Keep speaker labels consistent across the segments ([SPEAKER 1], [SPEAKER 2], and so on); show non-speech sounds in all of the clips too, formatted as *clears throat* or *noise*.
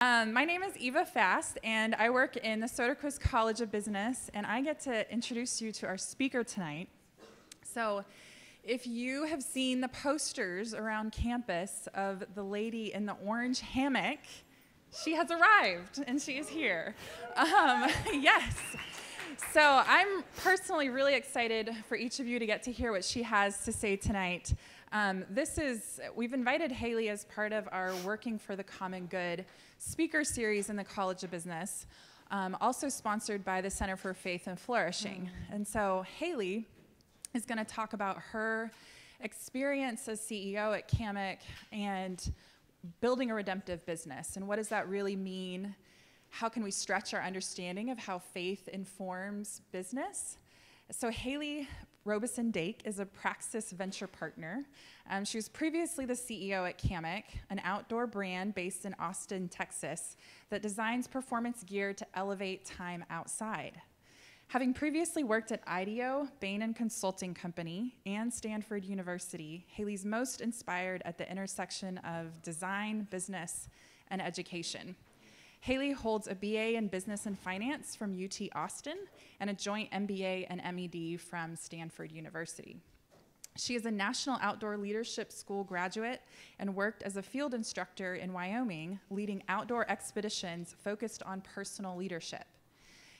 [SPEAKER 1] Um, my name is Eva Fast, and I work in the Soderquist College of Business, and I get to introduce you to our speaker tonight. So, if you have seen the posters around campus of the lady in the orange hammock, she has arrived and she is here. Um, *laughs* yes. So I'm personally really excited for each of you to get to hear what she has to say tonight. Um, this is, we've invited Haley as part of our Working for the Common Good speaker series in the College of Business, um, also sponsored by the Center for Faith and Flourishing. Mm. And so Haley is going to talk about her experience as CEO at Kammock and building a redemptive business. And what does that really mean? How can we stretch our understanding of how faith informs business? So, Haley Robison Dake is a Praxis venture partner. Um, she was previously the CEO at Kammock, an outdoor brand based in Austin, Texas, that designs performance gear to elevate time outside. Having previously worked at IDEO, Bain and Consulting Company, and Stanford University, Haley's most inspired at the intersection of design, business, and education. Haley holds a BA in Business and Finance from UT Austin and a joint MBA and MED from Stanford University. She is a National Outdoor Leadership School graduate and worked as a field instructor in Wyoming, leading outdoor expeditions focused on personal leadership.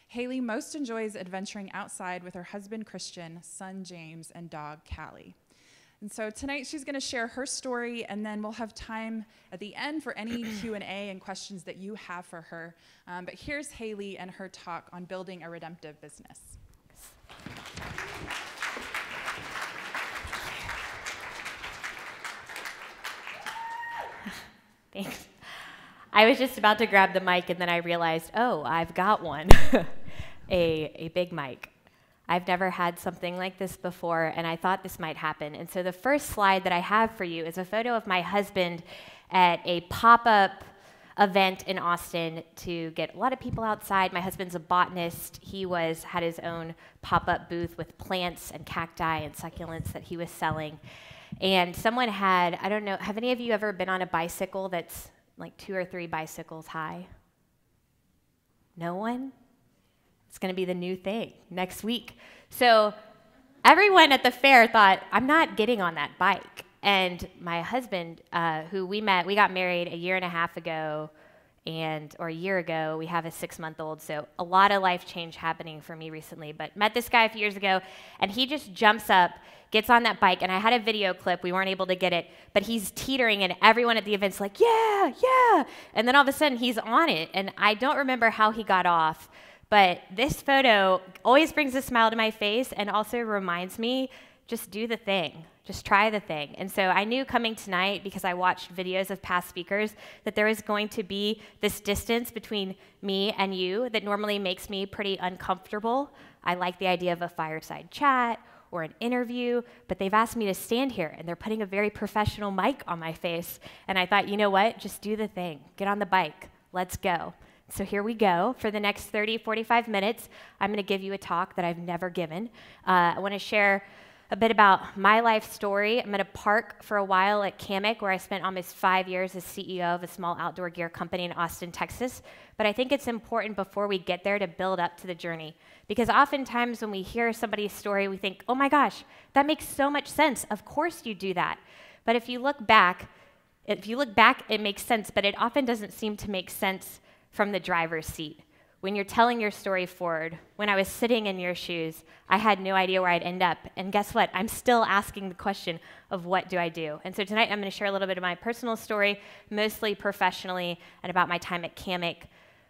[SPEAKER 1] Haley most enjoys adventuring outside with her husband Christian, son James, and dog Callie. And so tonight she's going to share her story, and then we'll have time at the end for any *clears throat* Q&A and questions that you have for her. Um, but here's Haley and her talk on building a redemptive business. *laughs*
[SPEAKER 2] Thanks. I was just about to grab the mic, and then I realized, oh, I've got one. *laughs* a, a big mic. I've never had something like this before, and I thought this might happen. And so the first slide that I have for you is a photo of my husband at a pop up event in Austin to get a lot of people outside. My husband's a botanist. He was had his own pop-up booth with plants and cacti and succulents that he was selling. And someone had, I don't know, have any of you ever been on a bicycle that's like two or three bicycles high? No one? It's going to be the new thing next week. So everyone at the fair thought, I'm not getting on that bike. And my husband, uh, who we met, we got married a year and a half ago, and or a year ago. We have a six-month-old, so a lot of life change happening for me recently. But met this guy a few years ago, and he just jumps up, gets on that bike, and I had a video clip. We weren't able to get it, but he's teetering, and everyone at the event's like, "Yeah, yeah!" And then all of a sudden, he's on it, and I don't remember how he got off. But this photo always brings a smile to my face and also reminds me just do the thing, just try the thing. And so I knew coming tonight, because I watched videos of past speakers, that there was going to be this distance between me and you that normally makes me pretty uncomfortable. I like the idea of a fireside chat or an interview, but they've asked me to stand here and they're putting a very professional mic on my face. And I thought, you know what? Just do the thing. Get on the bike. Let's go. So here we go. For the next 30, 45 minutes, I'm going to give you a talk that I've never given. Uh, I want to share a bit about my life story. I'm going to park for a while at Kammock, where I spent almost five years as CEO of a small outdoor gear company in Austin, Texas. But I think it's important before we get there to build up to the journey. Because oftentimes when we hear somebody's story, we think, oh my gosh, that makes so much sense. Of course you do that. But if you look back, if you look back, it makes sense, but it often doesn't seem to make sense from the driver's seat. When you're telling your story forward, when I was sitting in your shoes, I had no idea where I'd end up. And guess what? I'm still asking the question of what do I do? And so tonight I'm going to share a little bit of my personal story, mostly professionally, and about my time at Kammock,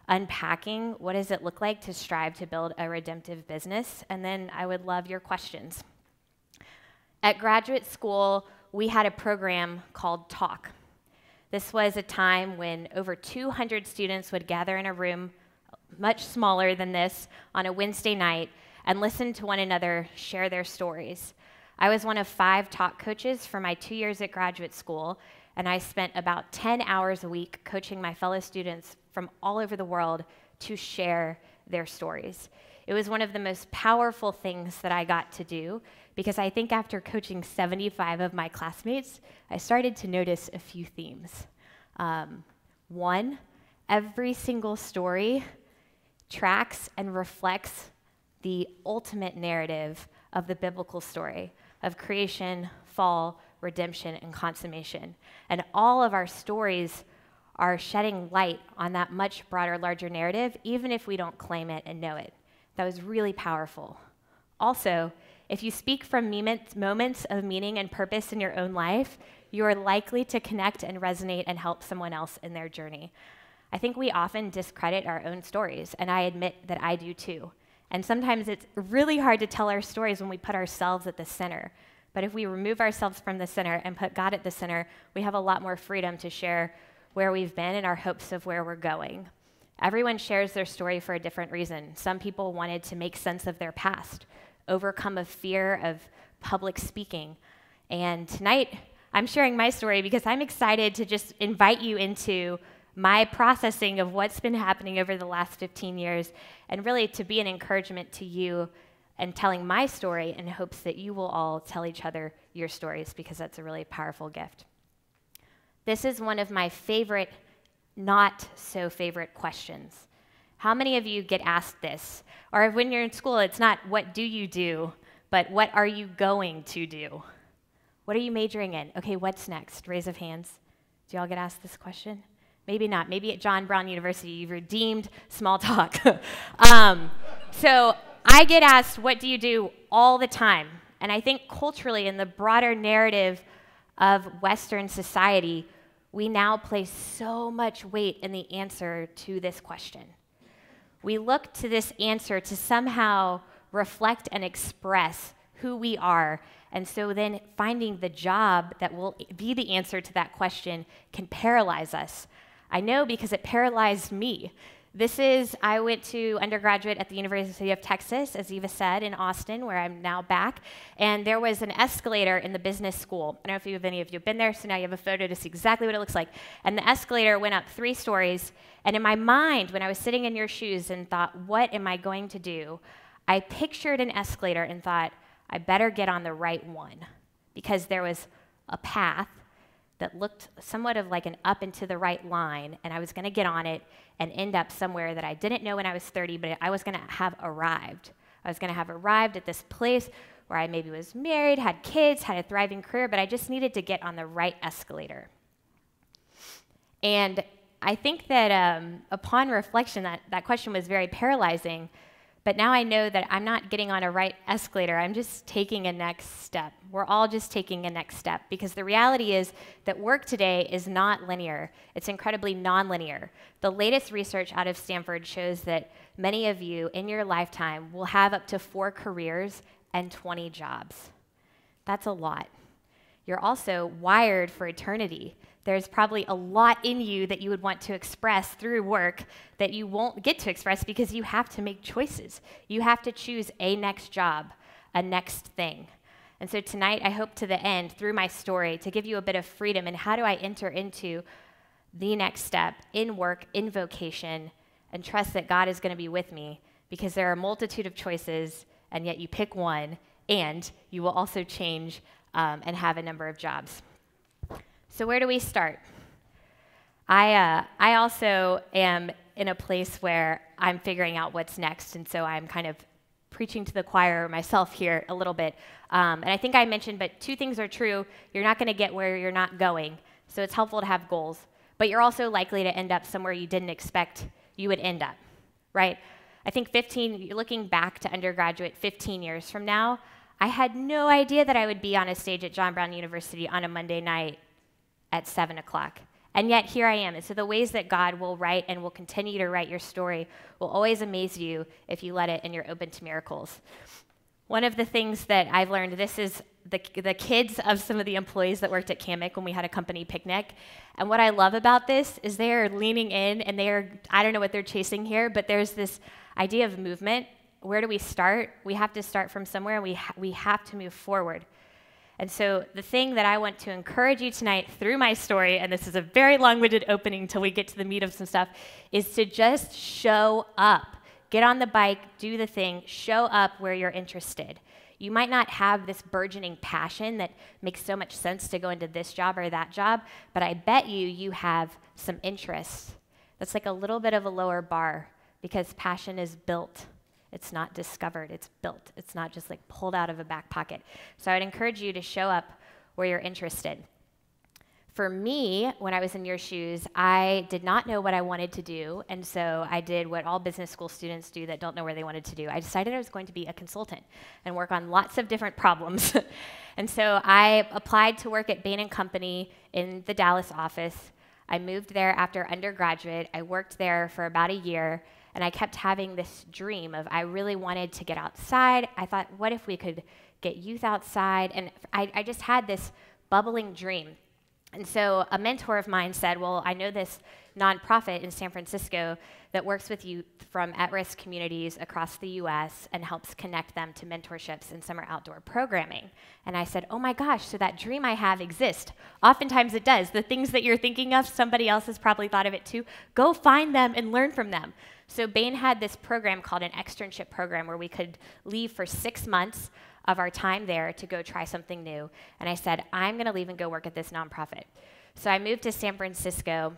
[SPEAKER 2] unpacking what does it look like to strive to build a redemptive business. And then I would love your questions. At graduate school, we had a program called Talk. This was a time when over 200 students would gather in a room much smaller than this on a Wednesday night and listen to one another share their stories. I was one of five talk coaches for my two years at graduate school, and I spent about 10 hours a week coaching my fellow students from all over the world to share their stories. It was one of the most powerful things that I got to do because I think after coaching 75 of my classmates, I started to notice a few themes. Um, one, every single story tracks and reflects the ultimate narrative of the biblical story of creation, fall, redemption, and consummation. And all of our stories are shedding light on that much broader, larger narrative, even if we don't claim it and know it. That was really powerful. Also, if you speak from moments of meaning and purpose in your own life, you are likely to connect and resonate and help someone else in their journey. I think we often discredit our own stories, and I admit that I do too. And sometimes it's really hard to tell our stories when we put ourselves at the center. But if we remove ourselves from the center and put God at the center, we have a lot more freedom to share where we've been and our hopes of where we're going. Everyone shares their story for a different reason. Some people wanted to make sense of their past, overcome a fear of public speaking. And tonight, I'm sharing my story because I'm excited to just invite you into my processing of what's been happening over the last 15 years, and really to be an encouragement to you and telling my story in hopes that you will all tell each other your stories because that's a really powerful gift. This is one of my favorite, not so favorite questions. How many of you get asked this? Or when you're in school, it's not what do you do, but what are you going to do? What are you majoring in? Okay, what's next? Raise of hands. Do y'all get asked this question? Maybe not. Maybe at John Brown University, you've redeemed small talk. *laughs* um, so I get asked, what do you do all the time? And I think culturally, in the broader narrative of Western society, we now place so much weight in the answer to this question. We look to this answer to somehow reflect and express who we are. And so then finding the job that will be the answer to that question can paralyze us. I know because it paralyzed me. This is, I went to undergraduate at the University of Texas, as Eva said, in Austin, where I'm now back. And there was an escalator in the business school. I don't know if any of you have been there, so now you have a photo to see exactly what it looks like. And the escalator went up three stories. And in my mind, when I was sitting in your shoes and thought, what am I going to do? I pictured an escalator and thought, I better get on the right one. Because there was a path that looked somewhat of like an up and to the right line, and I was going to get on it and end up somewhere that I didn't know when I was 30, but I was going to have arrived. I was going to have arrived at this place where I maybe was married, had kids, had a thriving career, but I just needed to get on the right escalator. And I think that um, upon reflection, that, that question was very paralyzing but now I know that I'm not getting on a right escalator, I'm just taking a next step. We're all just taking a next step because the reality is that work today is not linear, it's incredibly nonlinear. The latest research out of Stanford shows that many of you in your lifetime will have up to four careers and 20 jobs. That's a lot. You're also wired for eternity there's probably a lot in you that you would want to express through work that you won't get to express because you have to make choices. You have to choose a next job, a next thing. And so tonight, I hope to the end, through my story, to give you a bit of freedom in how do I enter into the next step in work, in vocation, and trust that God is going to be with me because there are a multitude of choices, and yet you pick one, and you will also change um, and have a number of jobs. So, where do we start? I, uh, I also am in a place where I'm figuring out what's next, and so I'm kind of preaching to the choir myself here a little bit. Um, and I think I mentioned, but two things are true. You're not going to get where you're not going, so it's helpful to have goals. But you're also likely to end up somewhere you didn't expect you would end up, right? I think 15, looking back to undergraduate 15 years from now, I had no idea that I would be on a stage at John Brown University on a Monday night at 7 o'clock. And yet here I am. And so the ways that God will write and will continue to write your story will always amaze you if you let it and you're open to miracles. One of the things that I've learned, this is the, the kids of some of the employees that worked at Kammock when we had a company picnic. And what I love about this is they are leaning in and they are, I don't know what they're chasing here, but there's this idea of movement. Where do we start? We have to start from somewhere and we, ha- we have to move forward. And so, the thing that I want to encourage you tonight through my story, and this is a very long winded opening until we get to the meat of some stuff, is to just show up. Get on the bike, do the thing, show up where you're interested. You might not have this burgeoning passion that makes so much sense to go into this job or that job, but I bet you you have some interests That's like a little bit of a lower bar because passion is built. It's not discovered, it's built. It's not just like pulled out of a back pocket. So I'd encourage you to show up where you're interested. For me, when I was in your shoes, I did not know what I wanted to do. And so I did what all business school students do that don't know where they wanted to do. I decided I was going to be a consultant and work on lots of different problems. *laughs* and so I applied to work at Bain and Company in the Dallas office. I moved there after undergraduate. I worked there for about a year. And I kept having this dream of I really wanted to get outside. I thought, what if we could get youth outside? And I, I just had this bubbling dream. And so a mentor of mine said, Well, I know this nonprofit in San Francisco that works with youth from at risk communities across the US and helps connect them to mentorships and summer outdoor programming. And I said, Oh my gosh, so that dream I have exists. Oftentimes it does. The things that you're thinking of, somebody else has probably thought of it too. Go find them and learn from them. So Bain had this program called an externship program where we could leave for six months of our time there to go try something new. And I said, I'm going to leave and go work at this nonprofit. So I moved to San Francisco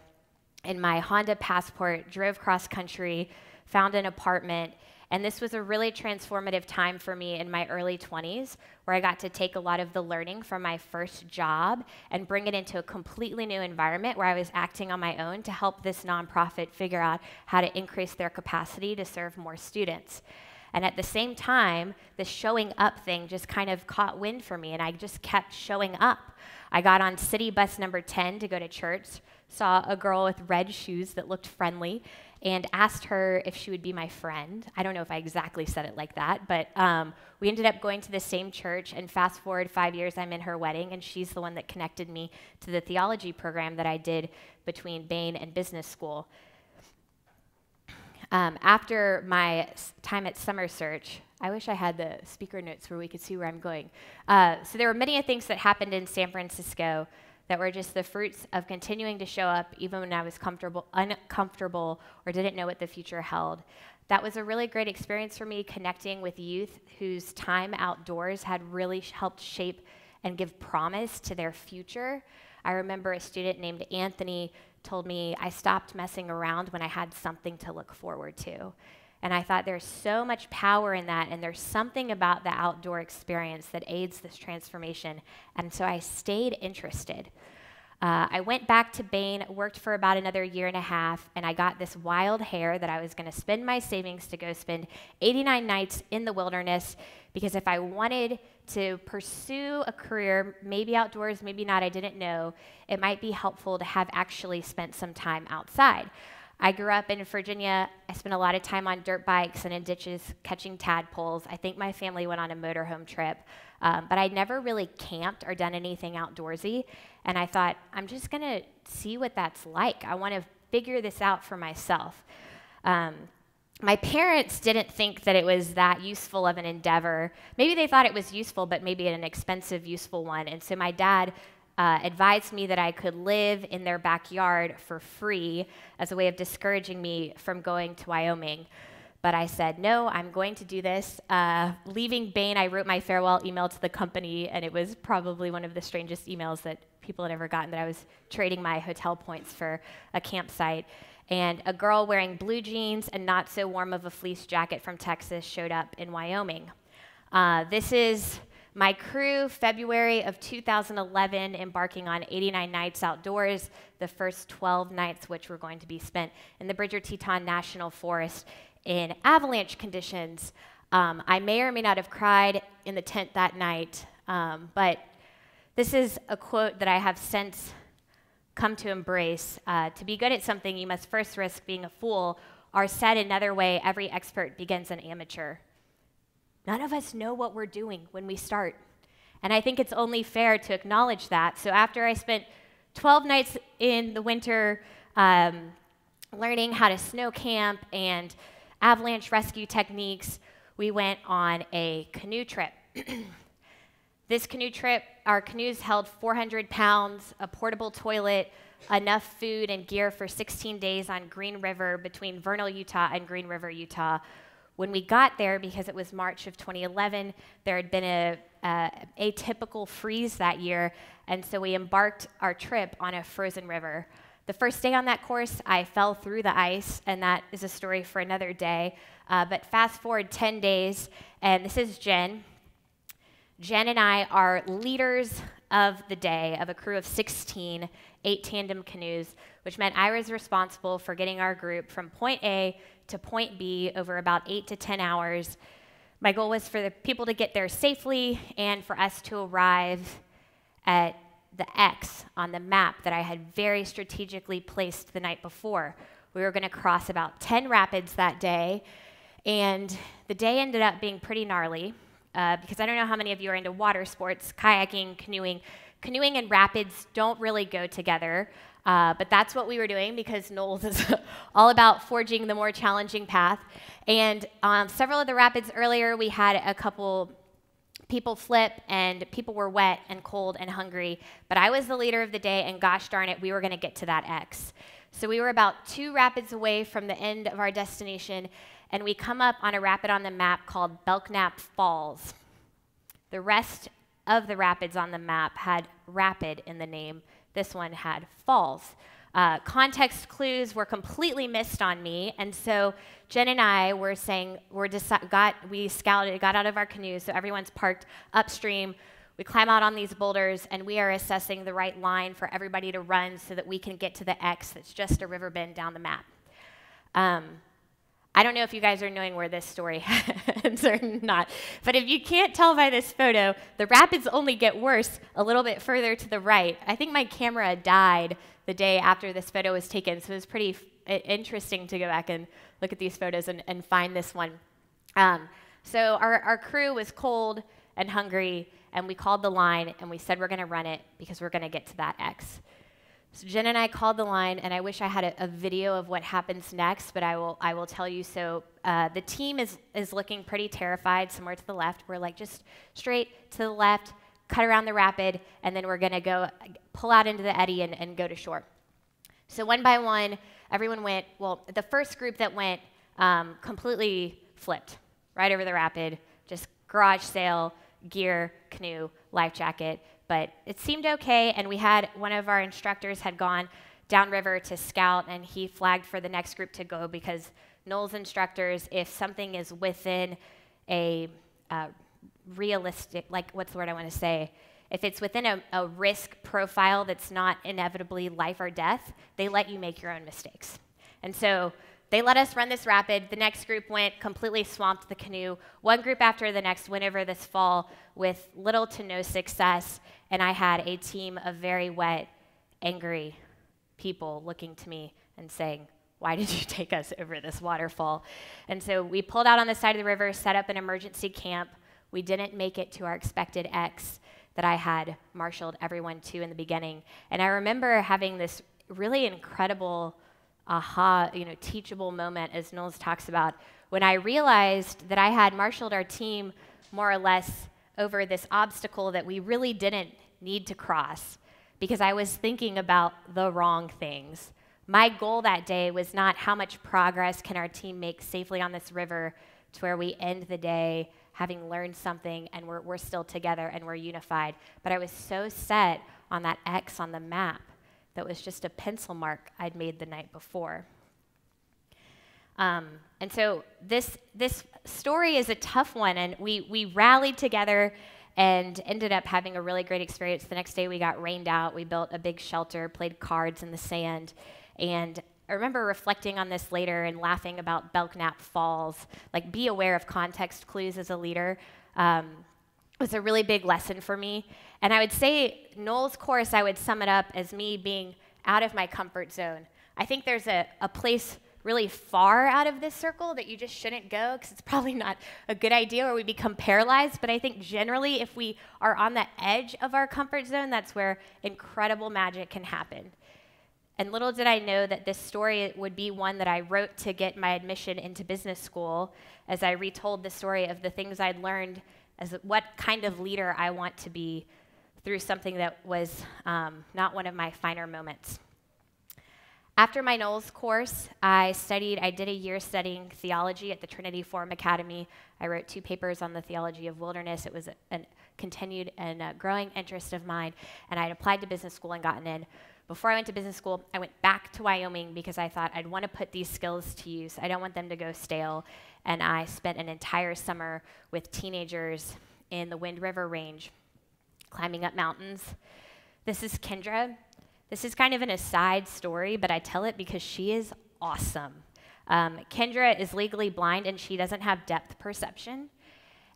[SPEAKER 2] in my Honda Passport, drove cross country, found an apartment, and this was a really transformative time for me in my early 20s, where I got to take a lot of the learning from my first job and bring it into a completely new environment where I was acting on my own to help this nonprofit figure out how to increase their capacity to serve more students. And at the same time, the showing up thing just kind of caught wind for me, and I just kept showing up. I got on city bus number 10 to go to church, saw a girl with red shoes that looked friendly, and asked her if she would be my friend. I don't know if I exactly said it like that, but um, we ended up going to the same church. And fast forward five years, I'm in her wedding, and she's the one that connected me to the theology program that I did between Bain and business school. Um, after my time at Summer Search, I wish I had the speaker notes where we could see where I'm going. Uh, so there were many things that happened in San Francisco that were just the fruits of continuing to show up even when I was comfortable, uncomfortable or didn't know what the future held. That was a really great experience for me connecting with youth whose time outdoors had really helped shape and give promise to their future. I remember a student named Anthony told me I stopped messing around when I had something to look forward to. And I thought there's so much power in that, and there's something about the outdoor experience that aids this transformation. And so I stayed interested. Uh, I went back to Bain, worked for about another year and a half, and I got this wild hair that I was going to spend my savings to go spend 89 nights in the wilderness because if I wanted to pursue a career, maybe outdoors, maybe not, I didn't know, it might be helpful to have actually spent some time outside. I grew up in Virginia. I spent a lot of time on dirt bikes and in ditches catching tadpoles. I think my family went on a motorhome trip, um, but I'd never really camped or done anything outdoorsy. And I thought, I'm just going to see what that's like. I want to figure this out for myself. Um, my parents didn't think that it was that useful of an endeavor. Maybe they thought it was useful, but maybe an expensive, useful one. And so my dad uh, advised me that I could live in their backyard for free as a way of discouraging me from going to Wyoming. But I said, no, I'm going to do this. Uh, leaving Bain, I wrote my farewell email to the company, and it was probably one of the strangest emails that people had ever gotten that I was trading my hotel points for a campsite. And a girl wearing blue jeans and not so warm of a fleece jacket from Texas showed up in Wyoming. Uh, this is my crew, February of 2011, embarking on 89 nights outdoors, the first 12 nights which were going to be spent in the Bridger Teton National Forest in avalanche conditions. Um, I may or may not have cried in the tent that night, um, but this is a quote that I have since come to embrace. Uh, to be good at something, you must first risk being a fool, or said another way, every expert begins an amateur. None of us know what we're doing when we start. And I think it's only fair to acknowledge that. So after I spent 12 nights in the winter um, learning how to snow camp and avalanche rescue techniques, we went on a canoe trip. *clears throat* this canoe trip, our canoes held 400 pounds, a portable toilet, enough food and gear for 16 days on Green River between Vernal, Utah and Green River, Utah when we got there, because it was March of 2011, there had been a, atypical freeze that year, and so we embarked our trip on a frozen river. The first day on that course, I fell through the ice, and that is a story for another day. Uh, but fast forward 10 days, and this is Jen. Jen and I are leaders of the day of a crew of 16, eight tandem canoes, which meant I was responsible for getting our group from point A to point B over about eight to 10 hours. My goal was for the people to get there safely and for us to arrive at the X on the map that I had very strategically placed the night before. We were going to cross about 10 rapids that day, and the day ended up being pretty gnarly uh, because I don't know how many of you are into water sports, kayaking, canoeing. Canoeing and rapids don't really go together. Uh, but that's what we were doing because NOLS is *laughs* all about forging the more challenging path. And um, several of the rapids earlier, we had a couple people flip and people were wet and cold and hungry. But I was the leader of the day, and gosh darn it, we were going to get to that X. So we were about two rapids away from the end of our destination, and we come up on a rapid on the map called Belknap Falls. The rest of the rapids on the map had rapid in the name. This one had falls. Uh, context clues were completely missed on me, and so Jen and I were saying we're got we scouted, got out of our canoes, so everyone's parked upstream. We climb out on these boulders, and we are assessing the right line for everybody to run so that we can get to the X that's just a river bend down the map. Um, I don't know if you guys are knowing where this story *laughs* ends or not, but if you can't tell by this photo, the rapids only get worse a little bit further to the right. I think my camera died the day after this photo was taken, so it was pretty interesting to go back and look at these photos and, and find this one. Um, so our, our crew was cold and hungry, and we called the line and we said we're going to run it because we're going to get to that X. So Jen and I called the line, and I wish I had a, a video of what happens next, but I will, I will tell you. So uh, the team is, is looking pretty terrified, somewhere to the left. We're like, just straight to the left, cut around the rapid, and then we're going to go pull out into the eddy and, and go to shore. So one by one, everyone went, well, the first group that went um, completely flipped right over the rapid, just garage sale, gear, canoe, life jacket but it seemed okay. And we had one of our instructors had gone downriver to scout, and he flagged for the next group to go because NOLS instructors, if something is within a uh, realistic, like what's the word I want to say? If it's within a, a risk profile that's not inevitably life or death, they let you make your own mistakes. And so they let us run this rapid. The next group went, completely swamped the canoe. One group after the next went over this fall with little to no success. And I had a team of very wet, angry people looking to me and saying, Why did you *laughs* take us over this waterfall? And so we pulled out on the side of the river, set up an emergency camp. We didn't make it to our expected X that I had marshaled everyone to in the beginning. And I remember having this really incredible aha, you know, teachable moment, as NOLS talks about, when I realized that I had marshaled our team more or less over this obstacle that we really didn't need to cross because I was thinking about the wrong things. My goal that day was not how much progress can our team make safely on this river to where we end the day having learned something and we're, we're still together and we're unified. But I was so set on that X on the map that was just a pencil mark I'd made the night before. Um, and so this, this story is a tough one, and we, we rallied together and ended up having a really great experience. The next day, we got rained out. We built a big shelter, played cards in the sand, and I remember reflecting on this later and laughing about Belknap Falls. Like, be aware of context clues as a leader. Um, was a really big lesson for me. And I would say NOLS course, I would sum it up as me being out of my comfort zone. I think there's a, a place really far out of this circle that you just shouldn't go because it's probably not a good idea or we become paralyzed. But I think generally, if we are on the edge of our comfort zone, that's where incredible magic can happen. And little did I know that this story would be one that I wrote to get my admission into business school as I retold the story of the things I'd learned as what kind of leader I want to be through something that was um, not one of my finer moments. After my NOLS course, I studied, I did a year studying theology at the Trinity Forum Academy. I wrote two papers on the theology of wilderness. It was a, a continued and uh, growing interest of mine, and I had applied to business school and gotten in. Before I went to business school, I went back to Wyoming because I thought I'd want to put these skills to use. I don't want them to go stale. And I spent an entire summer with teenagers in the Wind River Range, climbing up mountains. This is Kendra. This is kind of an aside story, but I tell it because she is awesome. Um, Kendra is legally blind and she doesn't have depth perception.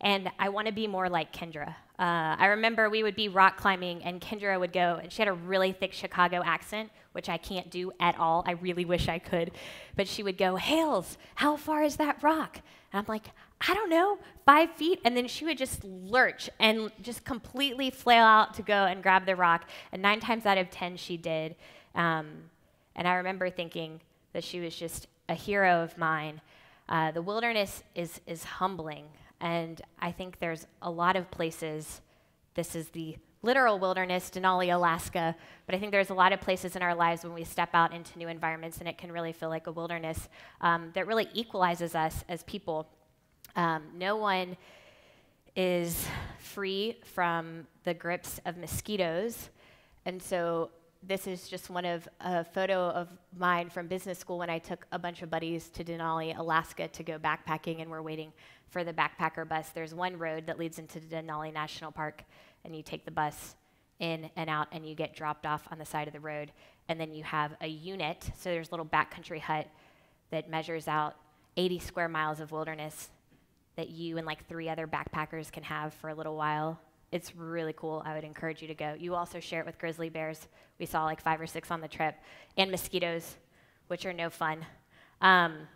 [SPEAKER 2] And I want to be more like Kendra. Uh, I remember we would be rock climbing, and Kendra would go, and she had a really thick Chicago accent, which I can't do at all. I really wish I could. But she would go, Hales, how far is that rock? And I'm like, I don't know, five feet. And then she would just lurch and just completely flail out to go and grab the rock. And nine times out of 10, she did. Um, and I remember thinking that she was just a hero of mine. Uh, the wilderness is, is humbling. And I think there's a lot of places, this is the literal wilderness, Denali, Alaska, but I think there's a lot of places in our lives when we step out into new environments and it can really feel like a wilderness um, that really equalizes us as people. Um, no one is free from the grips of mosquitoes. And so this is just one of a photo of mine from business school when I took a bunch of buddies to Denali, Alaska to go backpacking and we're waiting for the backpacker bus. There's one road that leads into Denali National Park and you take the bus in and out and you get dropped off on the side of the road and then you have a unit, so there's a little backcountry hut that measures out 80 square miles of wilderness that you and like three other backpackers can have for a little while it's really cool. I would encourage you to go. You also share it with grizzly bears. We saw like five or six on the trip, and mosquitoes, which are no fun. Um,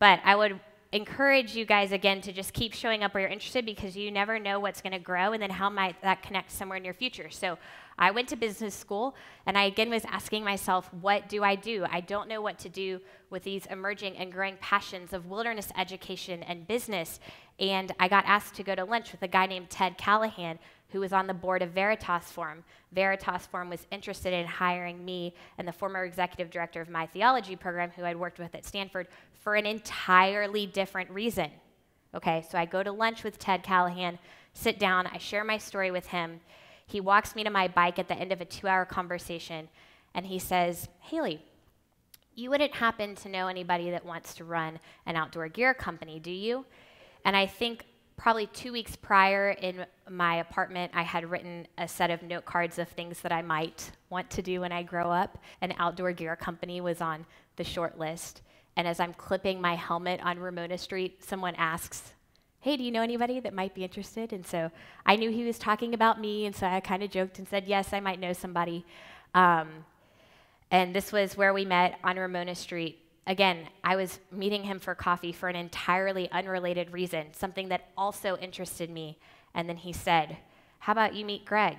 [SPEAKER 2] but I would encourage you guys again to just keep showing up where you're interested because you never know what's going to grow and then how might that connect somewhere in your future. So I went to business school and I again was asking myself, what do I do? I don't know what to do with these emerging and growing passions of wilderness education and business. And I got asked to go to lunch with a guy named Ted Callahan, who was on the board of Veritas Forum. Veritas Forum was interested in hiring me and the former executive director of my theology program, who I'd worked with at Stanford, for an entirely different reason. Okay, so I go to lunch with Ted Callahan, sit down, I share my story with him. He walks me to my bike at the end of a two hour conversation, and he says, Haley, you wouldn't happen to know anybody that wants to run an outdoor gear company, do you? And I think probably two weeks prior in my apartment, I had written a set of note cards of things that I might want to do when I grow up. An outdoor gear company was on the short list. And as I'm clipping my helmet on Ramona Street, someone asks, Hey, do you know anybody that might be interested? And so I knew he was talking about me, and so I kind of joked and said, Yes, I might know somebody. Um, and this was where we met on Ramona Street again, I was meeting him for coffee for an entirely unrelated reason, something that also interested me. And then he said, How about you meet Greg?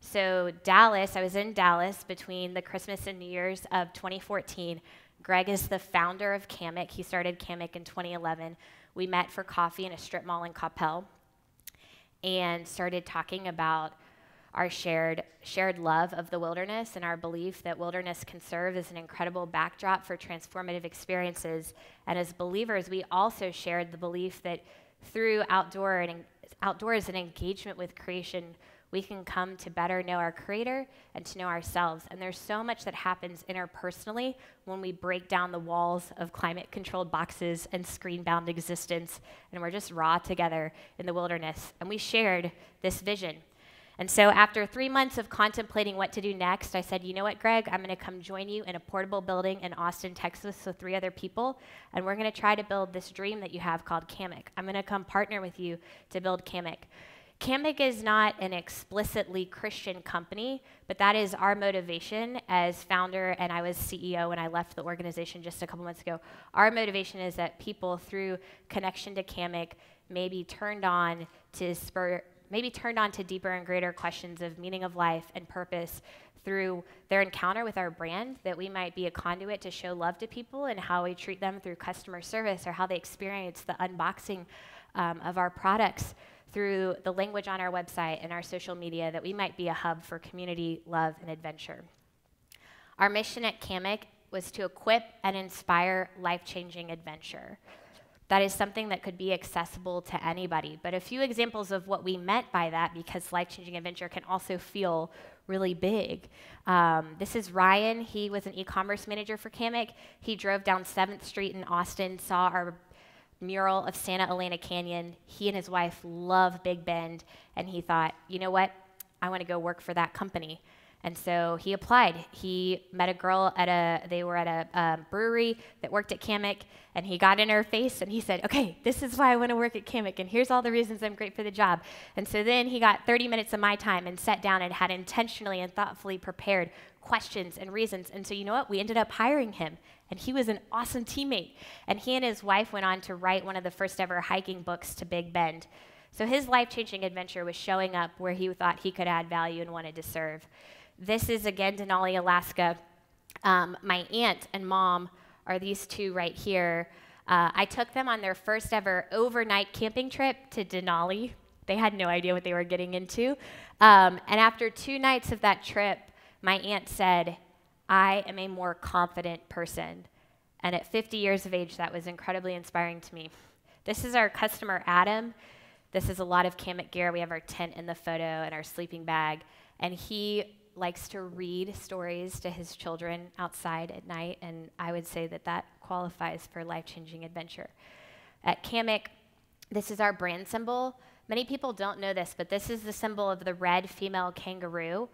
[SPEAKER 2] So, Dallas, I was in Dallas between the Christmas and New Year's of 2014. Greg is the founder of Kammock. He started Kammock in 2011. We met for coffee in a strip mall in Coppell and started talking about our shared, shared love of the wilderness and our belief that wilderness can serve as an incredible backdrop for transformative experiences. And as believers, we also shared the belief that through outdoor and outdoors and engagement with creation, we can come to better know our Creator and to know ourselves. And there's so much that happens interpersonally when we break down the walls of climate controlled boxes and screen bound existence, and we're just raw together in the wilderness. And we shared this vision. And so, after three months of contemplating what to do next, I said, You know what, Greg? I'm going to come join you in a portable building in Austin, Texas with three other people, and we're going to try to build this dream that you have called Kammock. I'm going to come partner with you to build Kammock. Kammock is not an explicitly Christian company, but that is our motivation as founder, and I was CEO when I left the organization just a couple months ago. Our motivation is that people, through connection to Kammock, may be turned on to spur maybe turned on to deeper and greater questions of meaning of life and purpose through their encounter with our brand, that we might be a conduit to show love to people and how we treat them through customer service or how they experience the unboxing um, of our products through the language on our website and our social media, that we might be a hub for community, love, and adventure. Our mission at Kammock was to equip and inspire life changing adventure. That is something that could be accessible to anybody. But a few examples of what we meant by that, because life changing adventure can also feel really big. Um, this is Ryan. He was an e commerce manager for Kammock. He drove down 7th Street in Austin, saw our mural of Santa Elena Canyon. He and his wife love Big Bend, and he thought, you know what? I want to go work for that company. And so he applied. He met a girl at a, they were at a brewery that worked at Kammock, and he got in her face and he said, Okay, this is why I want to work at Kammock, and here's all the reasons I'm great for the job. And so then he got 30 minutes of my time and sat down and had intentionally and thoughtfully prepared questions and reasons. And so you know what? We ended up hiring him, and he was an awesome teammate. And he and his wife went on to write one of the first ever hiking books to Big Bend. So his life changing adventure was showing up where he thought he could add value and wanted to serve. This is again Denali, Alaska. Um, my aunt and mom are these two right here. Uh, I took them on their first ever overnight camping trip to Denali. They had no idea what they were getting into. Um, and after two nights of that trip, my aunt said, I am a more confident person. And at 50 years of age, that was incredibly inspiring to me. This is our customer, Adam. This is a lot of Kammock gear. We have our tent in the photo and our sleeping bag. And he likes to read stories to his children outside at night, and I would say that that qualifies for life changing adventure. At Kammock, this is our brand symbol. Many people don't know this, but this is the symbol of the red female kangaroo.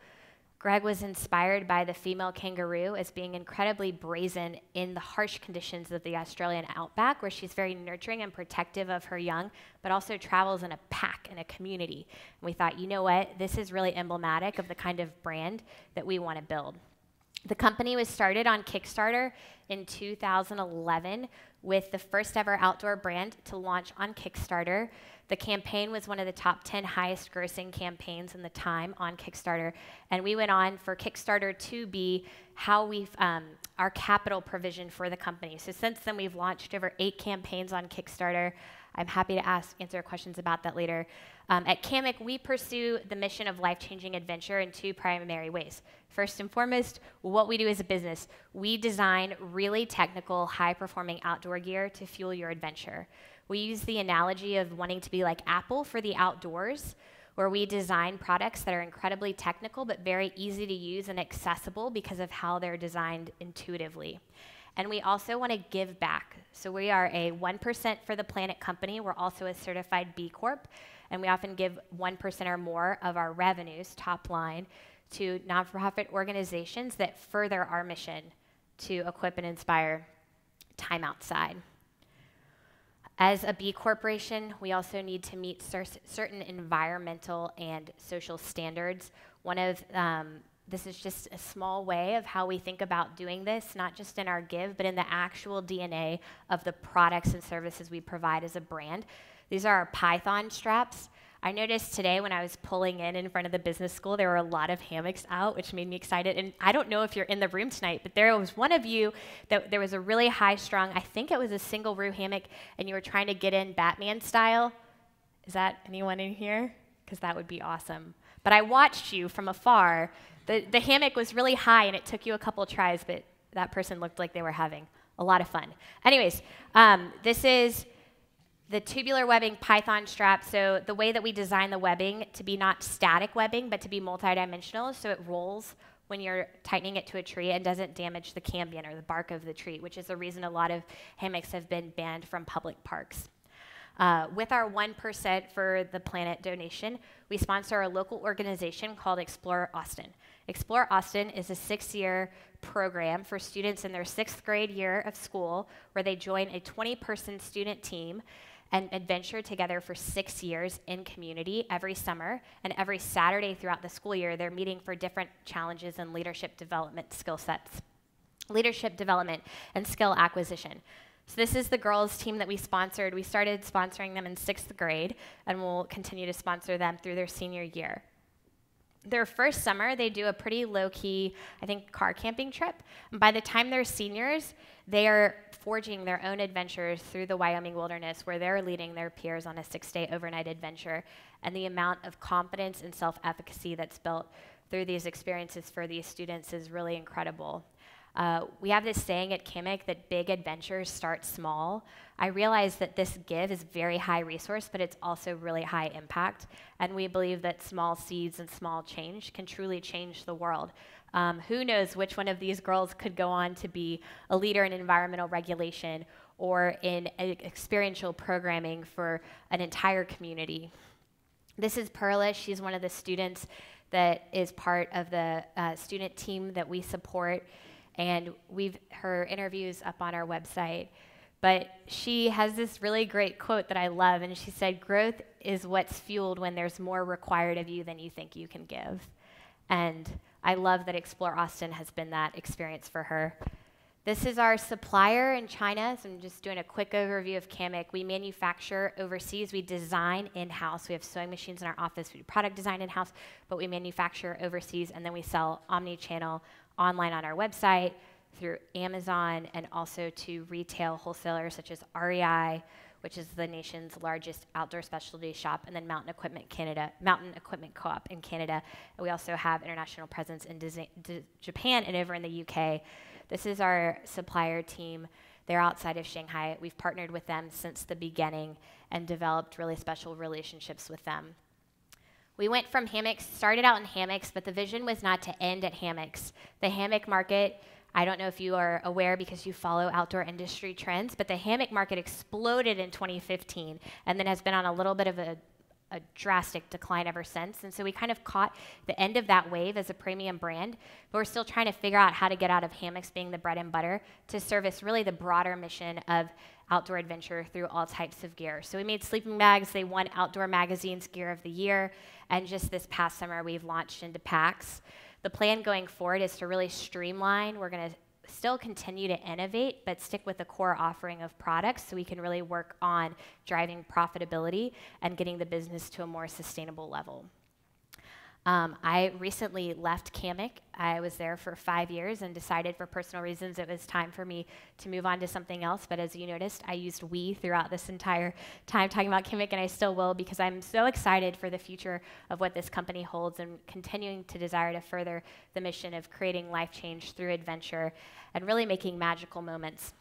[SPEAKER 2] Greg was inspired by the female kangaroo as being incredibly brazen in the harsh conditions of the Australian outback, where she's very nurturing and protective of her young, but also travels in a pack, in a community. And we thought, you know what? This is really emblematic of the kind of brand that we want to build. The company was started on Kickstarter in 2011 with the first ever outdoor brand to launch on Kickstarter. The campaign was one of the top 10 highest grossing campaigns in the time on Kickstarter. And we went on for Kickstarter to be how we've, um, our capital provision for the company. So since then, we've launched over eight campaigns on Kickstarter. I'm happy to ask, answer questions about that later. Um, at Kammock, we pursue the mission of life changing adventure in two primary ways. First and foremost, what we do as a business, we design really technical, high performing outdoor gear to fuel your adventure. We use the analogy of wanting to be like Apple for the outdoors, where we design products that are incredibly technical but very easy to use and accessible because of how they're designed intuitively. And we also want to give back. So we are a 1% for the planet company. We're also a certified B Corp. And we often give 1% or more of our revenues, top line, to nonprofit organizations that further our mission to equip and inspire time outside. As a B corporation, we also need to meet cer certain environmental and social standards. One of um, this is just a small way of how we think about doing this, not just in our give, but in the actual DNA of the products and services we provide as a brand. These are our Python straps. I noticed today when I was pulling in in front of the business school, there were a lot of hammocks out, which made me excited. And I don't know if you're in the room tonight, but there was one of you that there was a really high strung, I think it was a single room hammock, and you were trying to get in Batman style. Is that anyone in here? Because that would be awesome. But I watched you from afar. The, the hammock was really high, and it took you a couple tries, but that person looked like they were having a lot of fun. Anyways, um, this is the tubular webbing Python strap, so the way that we design the webbing to be not static webbing, but to be multidimensional, so it rolls when you're tightening it to a tree and doesn't damage the cambium or the bark of the tree, which is the reason a lot of hammocks have been banned from public parks. Uh, with our 1% for the planet donation, we sponsor a local organization called Explore Austin. Explore Austin is a six year program for students in their sixth grade year of school where they join a 20 person student team and adventure together for six years in community every summer. And every Saturday throughout the school year, they're meeting for different challenges and leadership development skill sets. Leadership development and skill acquisition. So, this is the girls' team that we sponsored. We started sponsoring them in sixth grade, and we'll continue to sponsor them through their senior year their first summer, they do a pretty low key, I think, car camping trip. And by the time they're seniors, they are forging their own adventures through the Wyoming wilderness where they're leading their peers on a six day overnight adventure. And the amount of confidence and self efficacy that's built through these experiences for these students is really incredible. Uh, we have this saying at Kammock that big adventures start small. I realize that this give is very high resource, but it's also really high impact. And we believe that small seeds and small change can truly change the world. Um, who knows which one of these girls could go on to be a leader in environmental regulation or in experiential programming for an entire community. This is Perla. She's one of the students that is part of the uh, student team that we support, and we've her interviews up on our website. But she has this really great quote that I love, and she said, Growth is what's fueled when there's more required of you than you think you can give. And I love that Explore Austin has been that experience for her. This is our supplier in China. So I'm just doing a quick overview of Kammock. We manufacture overseas. We design in-house. We have sewing machines in our office. We do product design in-house, but we manufacture overseas, and then we sell omni-channel online on our website through Amazon and also to retail wholesalers such as REI, which is the nation's largest outdoor specialty shop, and then Mountain Equipment Canada, Mountain Equipment Co-op in Canada. And we also have international presence in Disney, Japan and over in the UK. This is our supplier team. They're outside of Shanghai. We've partnered with them since the beginning and developed really special relationships with them. We went from hammocks, started out in hammocks, but the vision was not to end at hammocks. The hammock market, I don't know if you are aware because you follow outdoor industry trends, but the hammock market exploded in 2015 and then has been on a little bit of a a drastic decline ever since. And so we kind of caught the end of that wave as a premium brand, but we're still trying to figure out how to get out of hammocks being the bread and butter to service really the broader mission of outdoor adventure through all types of gear. So we made sleeping bags. They won Outdoor Magazine's Gear of the Year. And just this past summer, we've launched into packs. The plan going forward is to really streamline. We're going to still continue to innovate, but stick with the core offering of products so we can really work on driving profitability and getting the business to a more sustainable level. Um, I recently left Kammock. I was there for five years and decided for personal reasons it was time for me to move on to something else. But as you noticed, I used we throughout this entire time talking about Kammock, and I still will because I'm so excited for the future of what this company holds and continuing to desire to further the mission of creating life change through adventure and really making magical moments.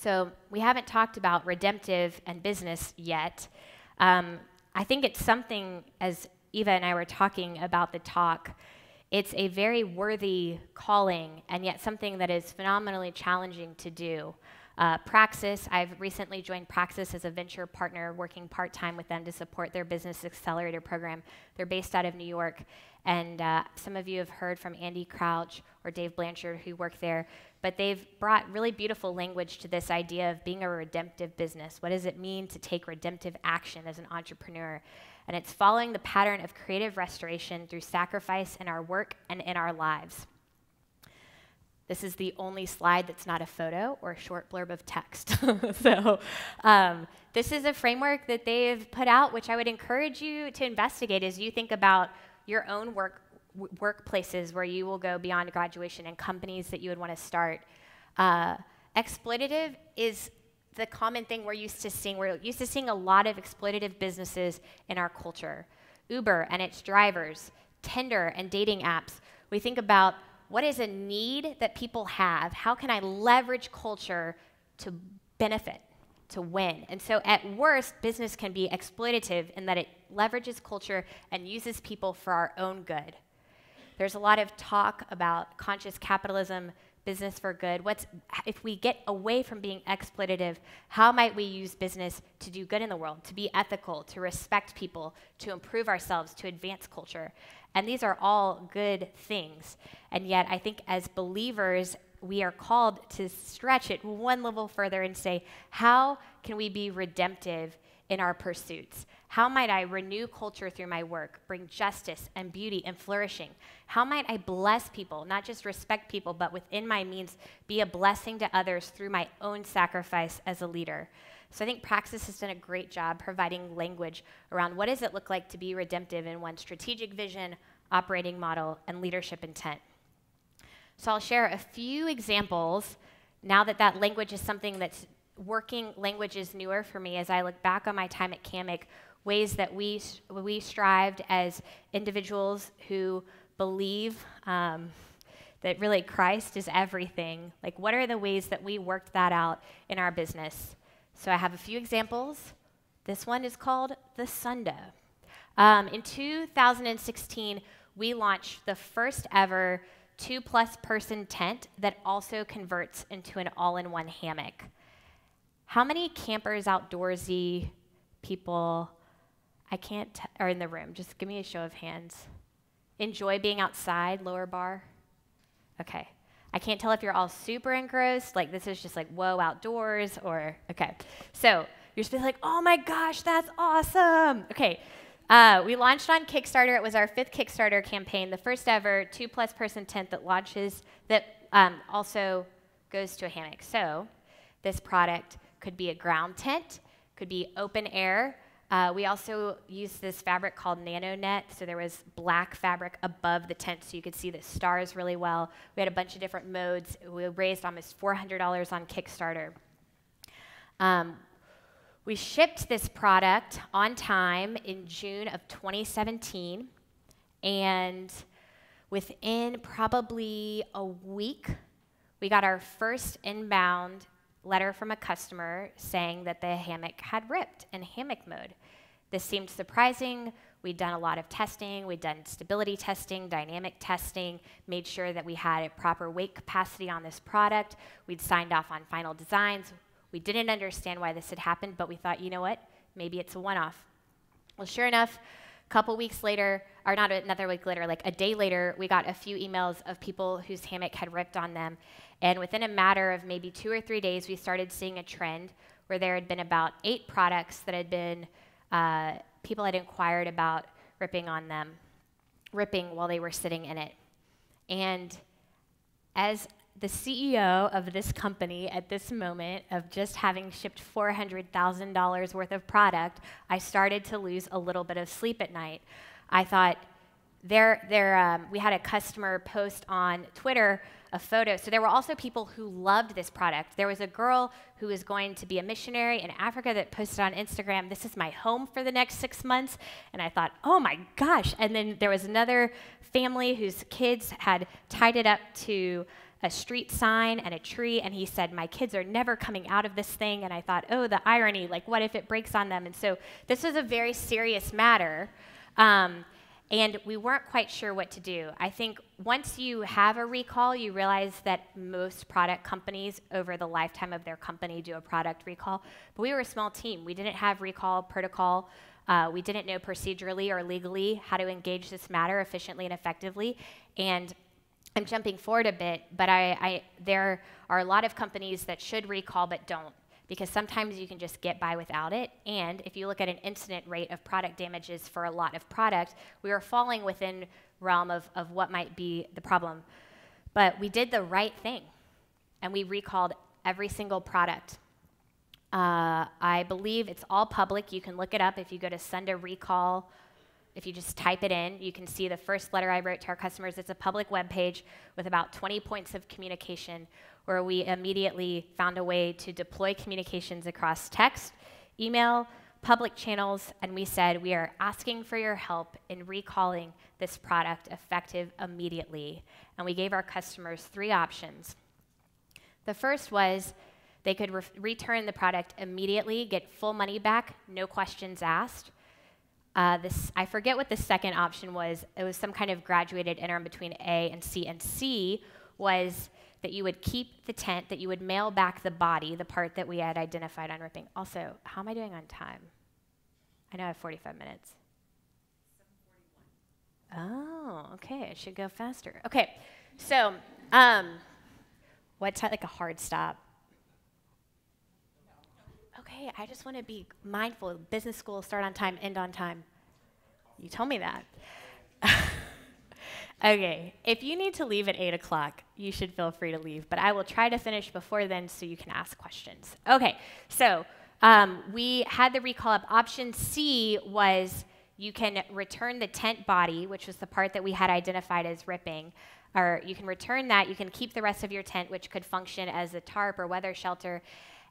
[SPEAKER 2] So, we haven't talked about redemptive and business yet. Um, I think it's something as Eva and I were talking about the talk, it's a very worthy calling and yet something that is phenomenally challenging to do. Uh, Praxis, I've recently joined Praxis as a venture partner, working part time with them to support their business accelerator program. They're based out of New York, and uh, some of you have heard from Andy Crouch or Dave Blanchard who work there, but they've brought really beautiful language to this idea of being a redemptive business. What does it mean to take redemptive action as an entrepreneur? And it's following the pattern of creative restoration through sacrifice in our work and in our lives. This is the only slide that's not a photo or a short blurb of text. *laughs* so, um, this is a framework that they've put out, which I would encourage you to investigate as you think about your own work workplaces where you will go beyond graduation and companies that you would want to start. Uh, exploitative is the common thing we're used to seeing. We're used to seeing a lot of exploitative businesses in our culture. Uber and its drivers, Tinder and dating apps. We think about what is a need that people have? How can I leverage culture to benefit, to win? And so, at worst, business can be exploitative in that it leverages culture and uses people for our own good. There's a lot of talk about conscious capitalism, business for good? What's if we get away from being exploitative, how might we use business to do good in the world, to be ethical, to respect people, to improve ourselves, to advance culture? And these are all good things. And yet I think as believers we are called to stretch it one level further and say, how can we be redemptive in our pursuits? How might I renew culture through my work, bring justice and beauty and flourishing? How might I bless people, not just respect people, but within my means be a blessing to others through my own sacrifice as a leader? So I think Praxis has done a great job providing language around what does it look like to be redemptive in one's strategic vision, operating model, and leadership intent. So I'll share a few examples now that that language is something that's working language is newer for me as I look back on my time at Kammock, ways that we, we strived as individuals who believe um, that really Christ is everything. Like, what are the ways that we worked that out in our business? So, I have a few examples. This one is called the Sunda. Um, in 2016, we launched the first ever two plus person tent that also converts into an all in one hammock. How many campers, outdoorsy people, I can't, t- are in the room? Just give me a show of hands. Enjoy being outside, lower bar? Okay. I can't tell if you're all super engrossed, like this is just like, whoa, outdoors, or, okay. So you're just like, oh my gosh, that's awesome. Okay. Uh, we launched on Kickstarter. It was our fifth Kickstarter campaign, the first ever two plus person tent that launches, that um, also goes to a hammock. So this product could be a ground tent, could be open air, uh, we also used this fabric called NanoNet, so there was black fabric above the tent so you could see the stars really well. We had a bunch of different modes. We raised almost $400 on Kickstarter. Um, we shipped this product on time in June of 2017, and within probably a week, we got our first inbound letter from a customer saying that the hammock had ripped in hammock mode. This seemed surprising. We'd done a lot of testing. We'd done stability testing, dynamic testing, made sure that we had a proper weight capacity on this product. We'd signed off on final designs. We didn't understand why this had happened, but we thought, you know what? Maybe it's a one off. Well, sure enough, a couple weeks later, or not another week later, like a day later, we got a few emails of people whose hammock had ripped on them. And within a matter of maybe two or three days, we started seeing a trend where there had been about eight products that had been, uh, people had inquired about ripping on them, ripping while they were sitting in it. And as the CEO of this company at this moment of just having shipped $400,000 worth of product, I started to lose a little bit of sleep at night. I thought, there, there, um, we had a customer post on Twitter a photo. So there were also people who loved this product. There was a girl who was going to be a missionary in Africa that posted on Instagram, This is my home for the next six months. And I thought, oh my gosh. And then there was another family whose kids had tied it up to a street sign and a tree, and he said, My kids are never coming out of this thing. And I thought, oh, the irony, like, what if it breaks on them? And so this was a very serious matter. Um, and we weren't quite sure what to do. I think once you have a recall, you realize that most product companies over the lifetime of their company do a product recall. But we were a small team. We didn't have recall protocol. Uh, we didn't know procedurally or legally how to engage this matter efficiently and effectively. And I'm jumping forward a bit, but I, I, there are a lot of companies that should recall but don't because sometimes you can just get by without it. And if you look at an incident rate of product damages for a lot of product, we are falling within realm of, of what might be the problem. But we did the right thing, and we recalled every single product. Uh, I believe it's all public. You can look it up if you go to Sunda Recall. If you just type it in, you can see the first letter I wrote to our customers. It's a public web page with about 20 points of communication where we immediately found a way to deploy communications across text, email, public channels, and we said, We are asking for your help in recalling this product effective immediately. And we gave our customers three options. The first was they could re- return the product immediately, get full money back, no questions asked. Uh, this, I forget what the second option was. It was some kind of graduated interim between A and C. And C was that you would keep the tent, that you would mail back the body, the part that we had identified on ripping. Also, how am I doing on time? I know I have 45 minutes. Oh, okay. I should go faster. Okay, so um, what's like a hard stop? Okay, I just want to be mindful. Business school, start on time, end on time. You told me that. *laughs* Okay, if you need to leave at 8 o'clock, you should feel free to leave, but I will try to finish before then so you can ask questions. Okay, so um, we had the recall up. Option C was you can return the tent body, which was the part that we had identified as ripping, or you can return that. You can keep the rest of your tent, which could function as a tarp or weather shelter,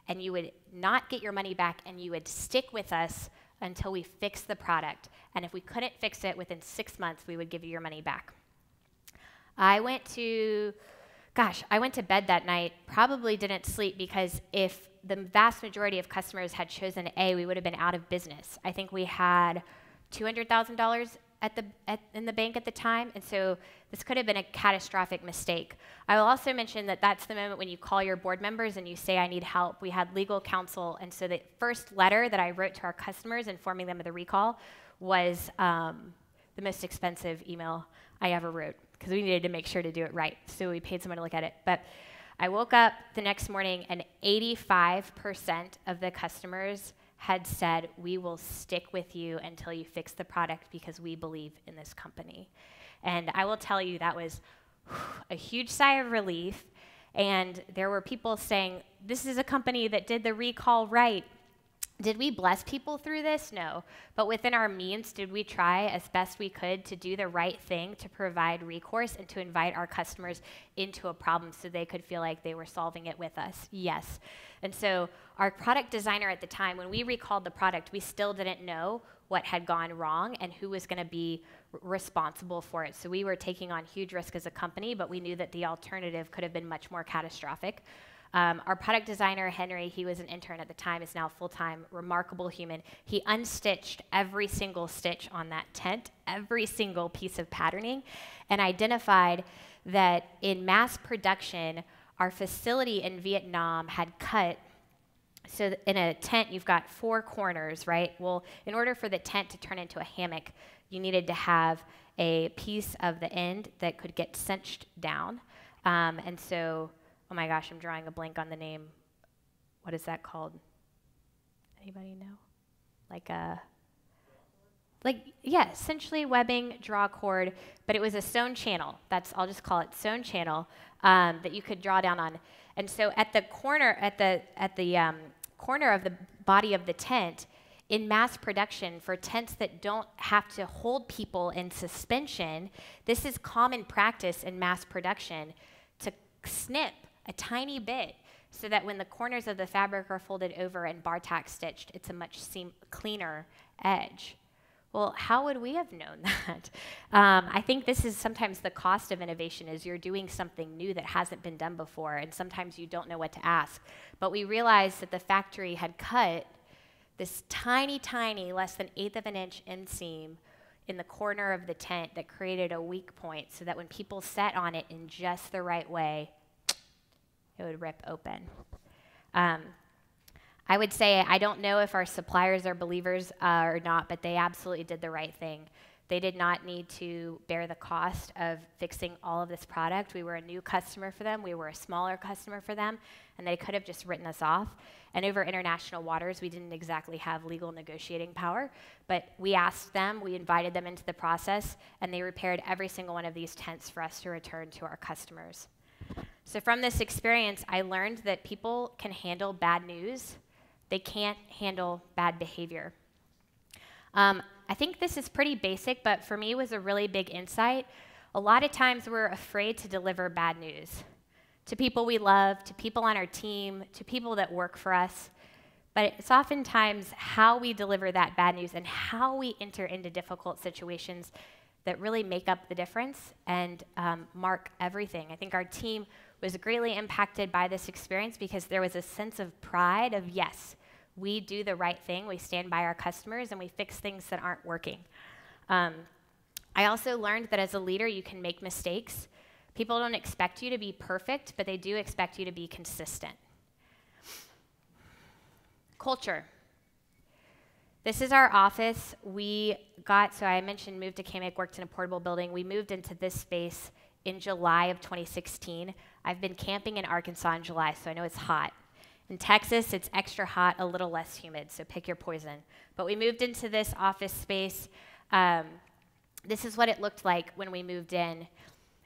[SPEAKER 2] and you would not get your money back, and you would stick with us until we fix the product. And if we couldn't fix it within six months, we would give you your money back. I went to, gosh, I went to bed that night, probably didn't sleep because if the vast majority of customers had chosen A, we would have been out of business. I think we had $200,000 at the, at, in the bank at the time, and so this could have been a catastrophic mistake. I will also mention that that's the moment when you call your board members and you say, I need help. We had legal counsel, and so the first letter that I wrote to our customers informing them of the recall was um, the most expensive email I ever wrote because we needed to make sure to do it right. So we paid someone to look at it. But I woke up the next morning and 85% of the customers had said, We will stick with you until you fix the product because we believe in this company. And I will tell you, that was a huge sigh of relief. And there were people saying, This is a company that did the recall right. Did we bless people through this? No. But within our means, did we try as best we could to do the right thing to provide recourse and to invite our customers into a problem so they could feel like they were solving it with us? Yes. And so, our product designer at the time, when we recalled the product, we still didn't know what had gone wrong and who was going to be responsible for it. So, we were taking on huge risk as a company, but we knew that the alternative could have been much more catastrophic. Um, our product designer, Henry, he was an intern at the time, is now full time, remarkable human. He unstitched every single stitch on that tent, every single piece of patterning, and identified that in mass production, our facility in Vietnam had cut. So, in a tent, you've got four corners, right? Well, in order for the tent to turn into a hammock, you needed to have a piece of the end that could get cinched down. Um, and so, oh my gosh, I'm drawing a blank on the name. What is that called? Anybody know? Like a like yeah, essentially webbing, draw cord, but it was a sewn channel. That's I'll just call it sewn channel um, that you could draw down on. And so at the corner at the at the um, corner of the body of the tent, in mass production for tents that don't have to hold people in suspension, this is common practice in mass production to snip a tiny bit so that when the corners of the fabric are folded over and bar tack stitched, it's a much cleaner edge. Well, how would we have known *laughs* that? Um, I think this is sometimes the cost of innovation is you're doing something new that hasn't been done before, and sometimes you don't know what to ask. But we realized that the factory had cut this tiny, tiny, less than eighth of an inch inseam in the corner of the tent that created a weak point so that when people sat on it in just the right way, it would rip open. Um, I would say I don't know if our suppliers are believers uh, or not, but they absolutely did the right thing. They did not need to bear the cost of fixing all of this product. We were a new customer for them, we were a smaller customer for them, and they could have just written us off. And over international waters, we didn't exactly have legal negotiating power, but we asked them, we invited them into the process, and they repaired every single one of these tents for us to return to our customers. So, from this experience, I learned that people can handle bad news, they can't handle bad behavior. Um, I think this is pretty basic, but for me, was a really big insight. A lot of times, we're afraid to deliver bad news to people we love, to people on our team, to people that work for us. But it's oftentimes how we deliver that bad news and how we enter into difficult situations that really make up the difference and um, mark everything. I think our team was greatly impacted by this experience because there was a sense of pride of yes, we do the right thing, we stand by our customers, and we fix things that aren't working. Um, I also learned that as a leader, you can make mistakes. People don't expect you to be perfect, but they do expect you to be consistent. Culture. This is our office. We got, so I mentioned moved to Kammock, worked in a portable building. We moved into this space in July of 2016. I've been camping in Arkansas in July, so I know it's hot. In Texas, it's extra hot, a little less humid, so pick your poison. But we moved into this office space. Um, this is what it looked like when we moved in.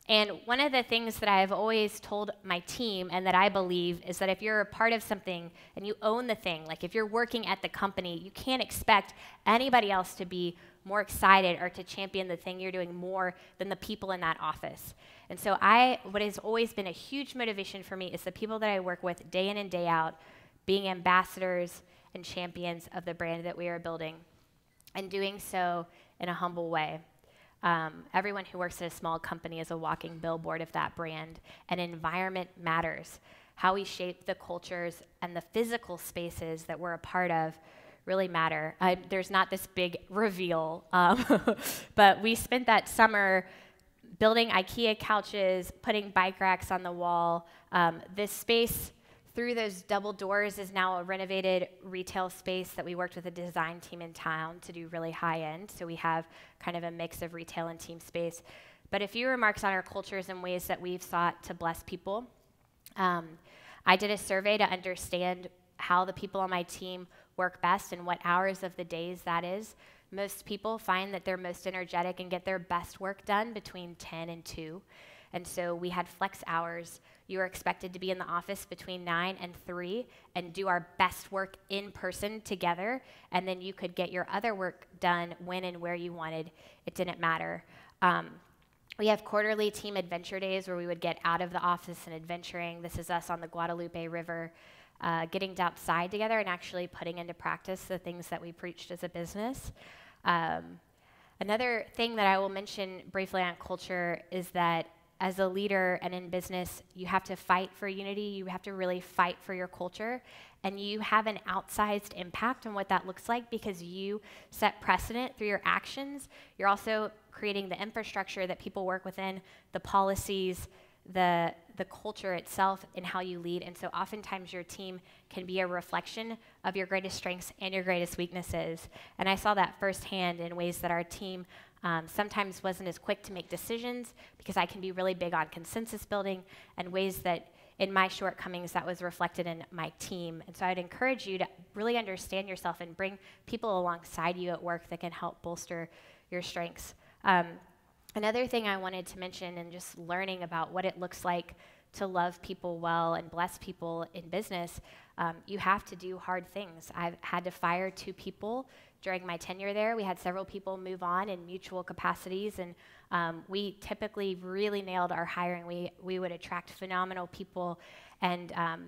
[SPEAKER 2] And one of the things that I've always told my team and that I believe is that if you're a part of something and you own the thing, like if you're working at the company, you can't expect anybody else to be more excited or to champion the thing you're doing more than the people in that office. And so I what has always been a huge motivation for me is the people that I work with day in and day out being ambassadors and champions of the brand that we are building and doing so in a humble way. Um, everyone who works at a small company is a walking billboard of that brand, and environment matters. How we shape the cultures and the physical spaces that we're a part of really matter. There's not this big reveal, um, *laughs* but we spent that summer building IKEA couches, putting bike racks on the wall. Um, this space through those double doors is now a renovated retail space that we worked with a design team in town to do really high end. So we have kind of a mix of retail and team space. But a few remarks on our cultures and ways that we've sought to bless people. Um, I did a survey to understand how the people on my team work best and what hours of the days that is. Most people find that they're most energetic and get their best work done between 10 and 2. And so we had flex hours. You were expected to be in the office between 9 and 3 and do our best work in person together. And then you could get your other work done when and where you wanted. It didn't matter. Um, we have quarterly team adventure days where we would get out of the office and adventuring. This is us on the Guadalupe River, uh, getting outside together and actually putting into practice the things that we preached as a business. Um, another thing that I will mention briefly on culture is that as a leader and in business, you have to fight for unity. You have to really fight for your culture. And you have an outsized impact on what that looks like because you set precedent through your actions. You're also creating the infrastructure that people work within, the policies, the, the culture itself, and how you lead. And so oftentimes your team can be a reflection of your greatest strengths and your greatest weaknesses. And I saw that firsthand in ways that our team um, sometimes wasn't as quick to make decisions because I can be really big on consensus building and ways that in my shortcomings that was reflected in my team. And so I'd encourage you to really understand yourself and bring people alongside you at work that can help bolster your strengths. Um, another thing I wanted to mention and just learning about what it looks like to love people well and bless people in business, um, you have to do hard things. I've had to fire two people during my tenure there. We had several people move on in mutual capacities, and um, we typically really nailed our hiring. We, we would attract phenomenal people, and um,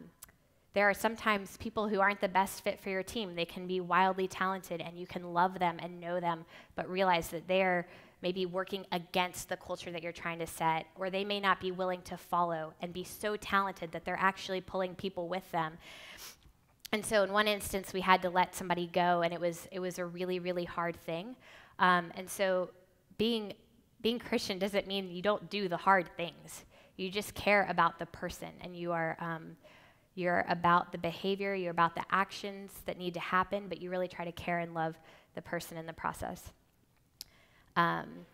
[SPEAKER 2] there are sometimes people who aren't the best fit for your team. They can be wildly talented, and you can love them and know them, but realize that they're maybe working against the culture that you're trying to set, or they may not be willing to follow and be so talented that they're actually pulling people with them. And so, in one instance, we had to let somebody go, and it was it was a really really hard thing. Um, and so, being being Christian doesn't mean you don't do the hard things. You just care about the person, and you are um, you're about the behavior, you're about the actions that need to happen, but you really try to care and love the person in the process. Um,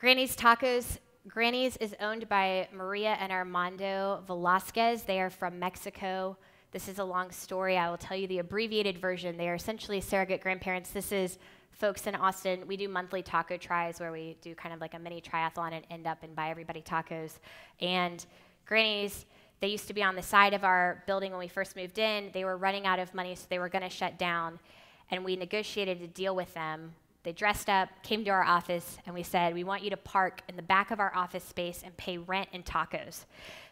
[SPEAKER 2] Granny's Tacos. Granny's is owned by Maria and Armando Velasquez. They are from Mexico. This is a long story. I will tell you the abbreviated version. They are essentially surrogate grandparents. This is folks in Austin. We do monthly taco tries where we do kind of like a mini triathlon and end up and buy everybody tacos. And Granny's, they used to be on the side of our building when we first moved in. They were running out of money, so they were going to shut down. And we negotiated a deal with them. They dressed up, came to our office, and we said, We want you to park in the back of our office space and pay rent and tacos.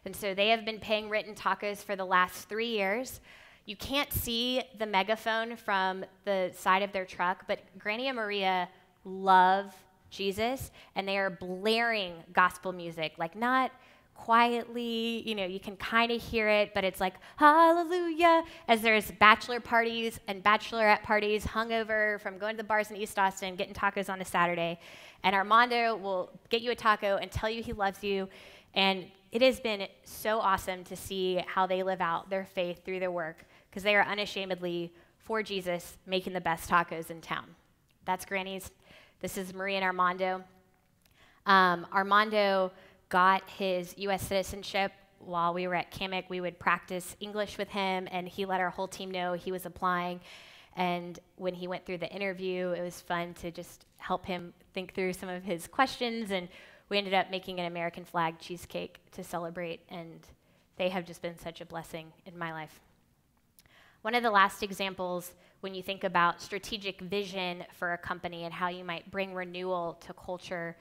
[SPEAKER 2] And so they have been paying rent and tacos for the last three years. You can't see the megaphone from the side of their truck, but Granny and Maria love Jesus, and they are blaring gospel music, like not quietly, you know, you can kind of hear it, but it's like, hallelujah, as there's bachelor parties and bachelorette parties hungover from going to the bars in East Austin, getting tacos on a Saturday. And Armando will get you a taco and tell you he loves you. And it has been so awesome to see how they live out their faith through their work because they are unashamedly for Jesus making the best tacos in town. That's Granny's. This is Marie and Armando. Um, Armando got his U.S. citizenship while we were at Kammock. We would practice English with him, and he let our whole team know he was applying. And when he went through the interview, it was fun to just help him think through some of his questions and we ended up making an American flag cheesecake to celebrate, and they have just been such a blessing in my life. One of the last examples, when you think about strategic vision for a company and how you might bring renewal to culture,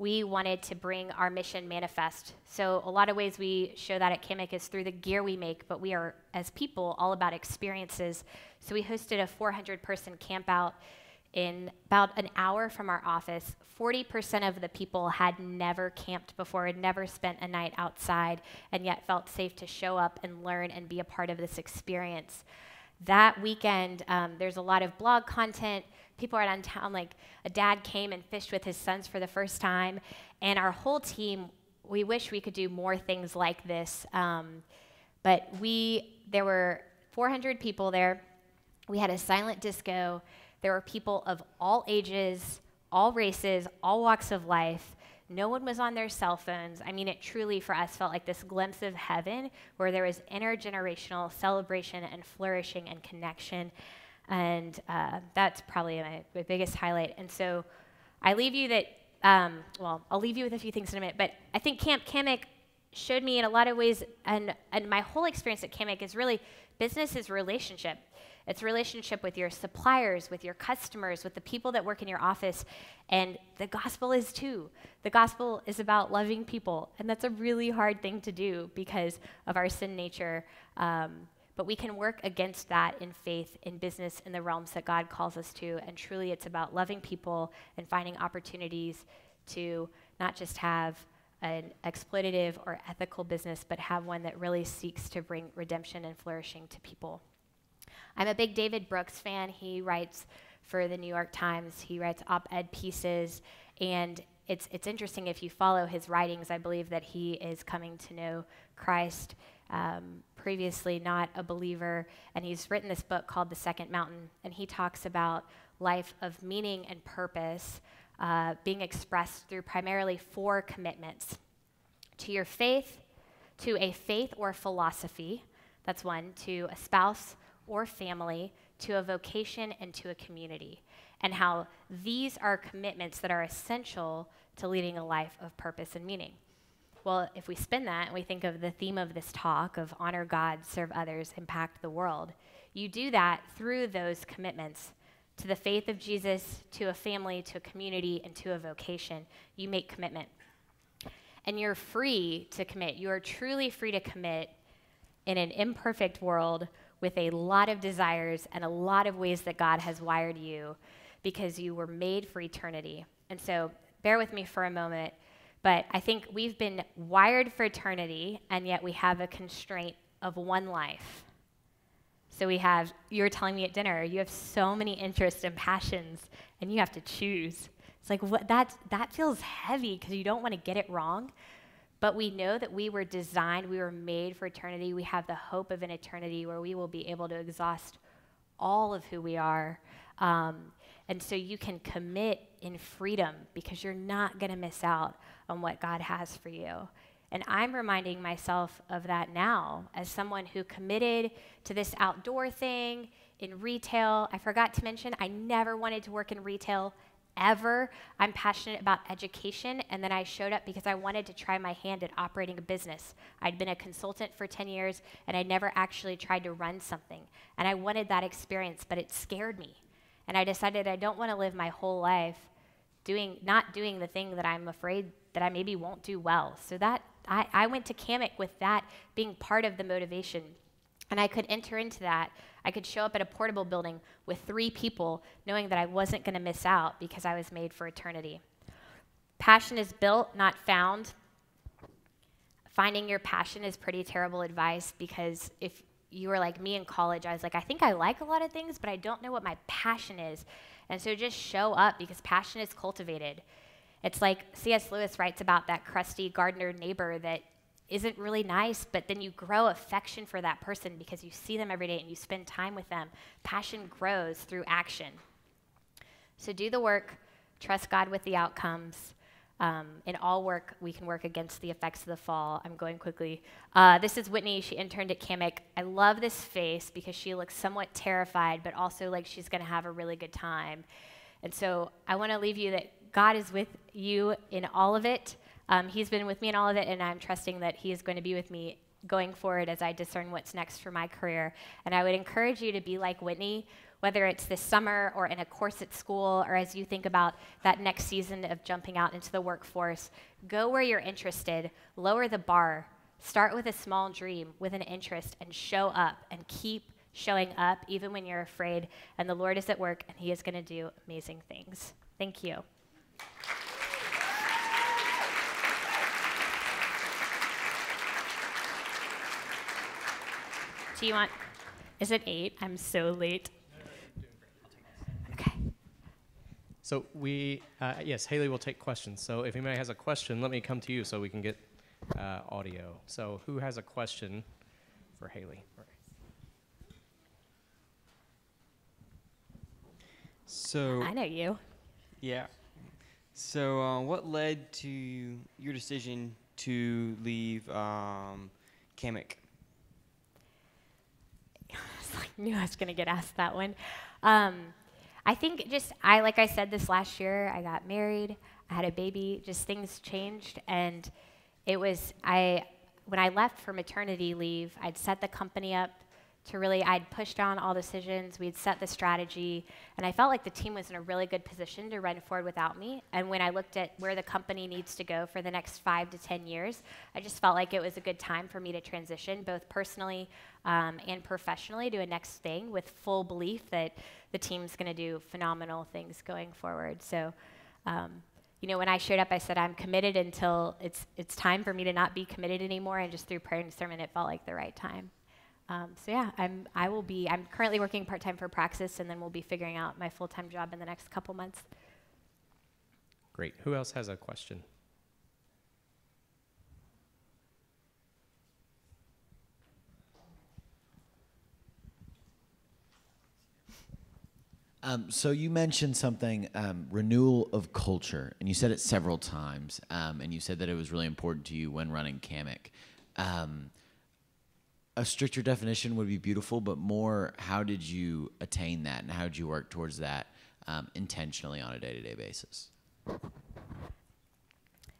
[SPEAKER 2] we wanted to bring our mission manifest. So, a lot of ways we show that at Kammock is through the gear we make, but we are, as people, all about experiences. So, we hosted a 400 person camp out in about an hour from our office, 40% of the people had never camped before, had never spent a night outside, and yet felt safe to show up and learn and be a part of this experience. That weekend, um, there's a lot of blog content. People are on town, like a dad came and fished with his sons for the first time, and our whole team, we wish we could do more things like this. Um, but we, there were 400 people there. We had a silent disco there were people of all ages, all races, all walks of life. No one was on their cell phones. I mean, it truly for us felt like this glimpse of heaven where there was intergenerational celebration and flourishing and connection. And uh, that's probably my, my, biggest highlight. And so I leave you that, um, well, I'll leave you with a few things in a minute, but I think Camp Kammock showed me in a lot of ways, and, and my whole experience at Kammock is really business is relationship. It's relationship with your suppliers, with your customers, with the people that work in your office. And the gospel is too. The gospel is about loving people. And that's a really hard thing to do because of our sin nature. Um, but we can work against that in faith, in business, in the realms that God calls us to. And truly, it's about loving people and finding opportunities to not just have an exploitative or ethical business, but have one that really seeks to bring redemption and flourishing to people. I'm a big David Brooks fan. He writes for the New York Times, he writes op ed pieces, and it's, it's interesting if you follow his writings. I believe that he is coming to know Christ, um, previously not a believer, and he's written this book called The Second Mountain, and he talks about life of meaning and purpose uh, being expressed through primarily four commitments to your faith, to a faith or philosophy, that's one, to a spouse or family to a vocation and to a community, and how these are commitments that are essential to leading a life of purpose and meaning. Well, if we spin that and we think of the theme of this talk of honor God, serve others, impact the world, you do that through those commitments to the faith of Jesus, to a family, to a community, and to a vocation. You make commitment. And you're free to commit. You are truly free to commit in an imperfect world with a lot of desires and a lot of ways that God has wired you because you were made for eternity. And so, bear with me for a moment, but I think we've been wired for eternity, and yet we have a constraint of one life. So, we have, you were telling me at dinner, you have so many interests and passions, and you have to choose. It's like, what, that, that feels heavy because you don't want to get it wrong. But we know that we were designed, we were made for eternity. We have the hope of an eternity where we will be able to exhaust all of who we are. Um, and so you can commit in freedom because you're not going to miss out on what God has for you. And I'm reminding myself of that now as someone who committed to this outdoor thing in retail. I forgot to mention, I never wanted to work in retail ever. I'm passionate about education, and then I showed up because I wanted to try my hand at operating a business. I'd been a consultant for 10 years, and I never actually tried to run something. And I wanted that experience, but it scared me. And I decided I don't want to live my whole life doing not doing the thing that I'm afraid that I maybe won't do well. So that I, I went to Kammock with that being part of the motivation. And I could enter into that I could show up at a portable building with three people knowing that I wasn't going to miss out because I was made for eternity. Passion is built, not found. Finding your passion is pretty terrible advice because if you were like me in college, I was like, I think I like a lot of things, but I don't know what my passion is. And so just show up because passion is cultivated. It's like C.S. Lewis writes about that crusty gardener neighbor that isn't really nice, but then you grow affection for that person because you see them every day and you spend time with them. Passion grows through action. So do the work, trust God with the outcomes. Um, in all work, we can work against the effects of the fall. I'm going quickly. Uh, this is Whitney. She interned at Kammock. I love this face because she looks somewhat terrified, but also like she's going to have a really good time. And so I want to leave you that God is with you in all of it. Um, he's been with me in all of it, and I'm trusting that He is going to be with me going forward as I discern what's next for my career. And I would encourage you to be like Whitney, whether it's this summer or in a course at school, or as you think about that next season of jumping out into the workforce. Go where you're interested, lower the bar, start with a small dream, with an interest, and show up and keep showing up even when you're afraid. And the Lord is at work, and He is going to do amazing things. Thank you. Do you want? Is it eight? I'm so late. Okay.
[SPEAKER 3] So we, uh, yes, Haley will take questions. So if anybody has a question, let me come to you so we can get uh, audio. So who has a question for Haley?
[SPEAKER 4] So
[SPEAKER 2] I know you.
[SPEAKER 4] yeah. So uh, what led to your decision to leave um, Kammock?
[SPEAKER 2] I knew I was going to get asked that one. Um, I think just I like I said this last year. I got married. I had a baby. Just things changed, and it was I when I left for maternity leave. I'd set the company up to really I'd pushed down all decisions. We'd set the strategy, and I felt like the team was in a really good position to run forward without me. And when I looked at where the company needs to go for the next five to ten years, I just felt like it was a good time for me to transition, both personally um, and professionally, to a next thing with full belief that the team's going to do phenomenal things going forward. So. Um, you know, when I showed up, I said, I'm committed until it's, it's time for me to not be committed anymore. And just through prayer and sermon, it felt like the right time. Um, so yeah, I'm, I will be, I'm currently working part-time for Praxis, and then we'll be figuring out my full-time job in the next couple months.
[SPEAKER 3] Great. Who else has a question?
[SPEAKER 5] Um, so you mentioned something, um, renewal of culture, and you said it several times, um, and you said that it was really important to you when running Kammock. A stricter definition would be beautiful, but more, how did you attain that, and how did you work towards that um, intentionally on a day-to-day basis?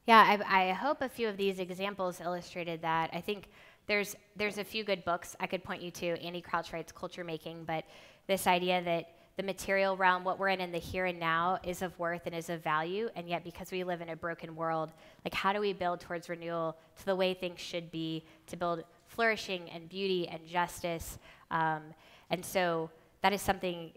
[SPEAKER 2] Yeah, I, I hope a few of these examples illustrated that. I think there's there's a few good books I could point you to. Andy Crouch writes Culture Making, but this idea that the material realm, what we're in in the here and now, is of worth and is of value. And yet, because we live in a broken world, like how do we build towards renewal to the way things should be, to build flourishing and beauty and justice? Um, and so that is something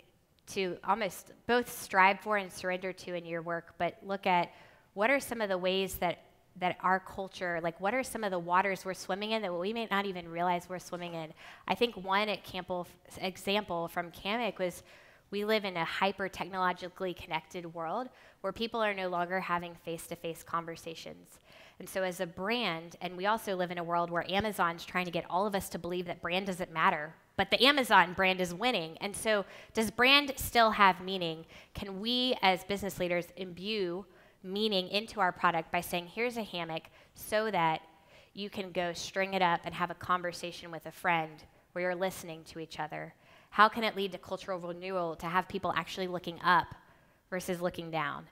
[SPEAKER 2] to almost both strive for and surrender to in your work, but look at what are some of the ways that that our culture, like what are some of the waters we're swimming in that we may not even realize we're swimming in? I think one at Campbell example from Kammock was we live in a hyper technologically connected world where people are no longer having face to face conversations. And so, as a brand, and we also live in a world where Amazon's trying to get all of us to believe that brand doesn't matter, but the Amazon brand is winning. And so, does brand still have meaning? Can we, as business leaders, imbue meaning into our product by saying, here's a hammock so that you can go string it up and have a conversation with a friend where you're listening to each other? How can it lead to cultural renewal to have people actually looking up versus looking down?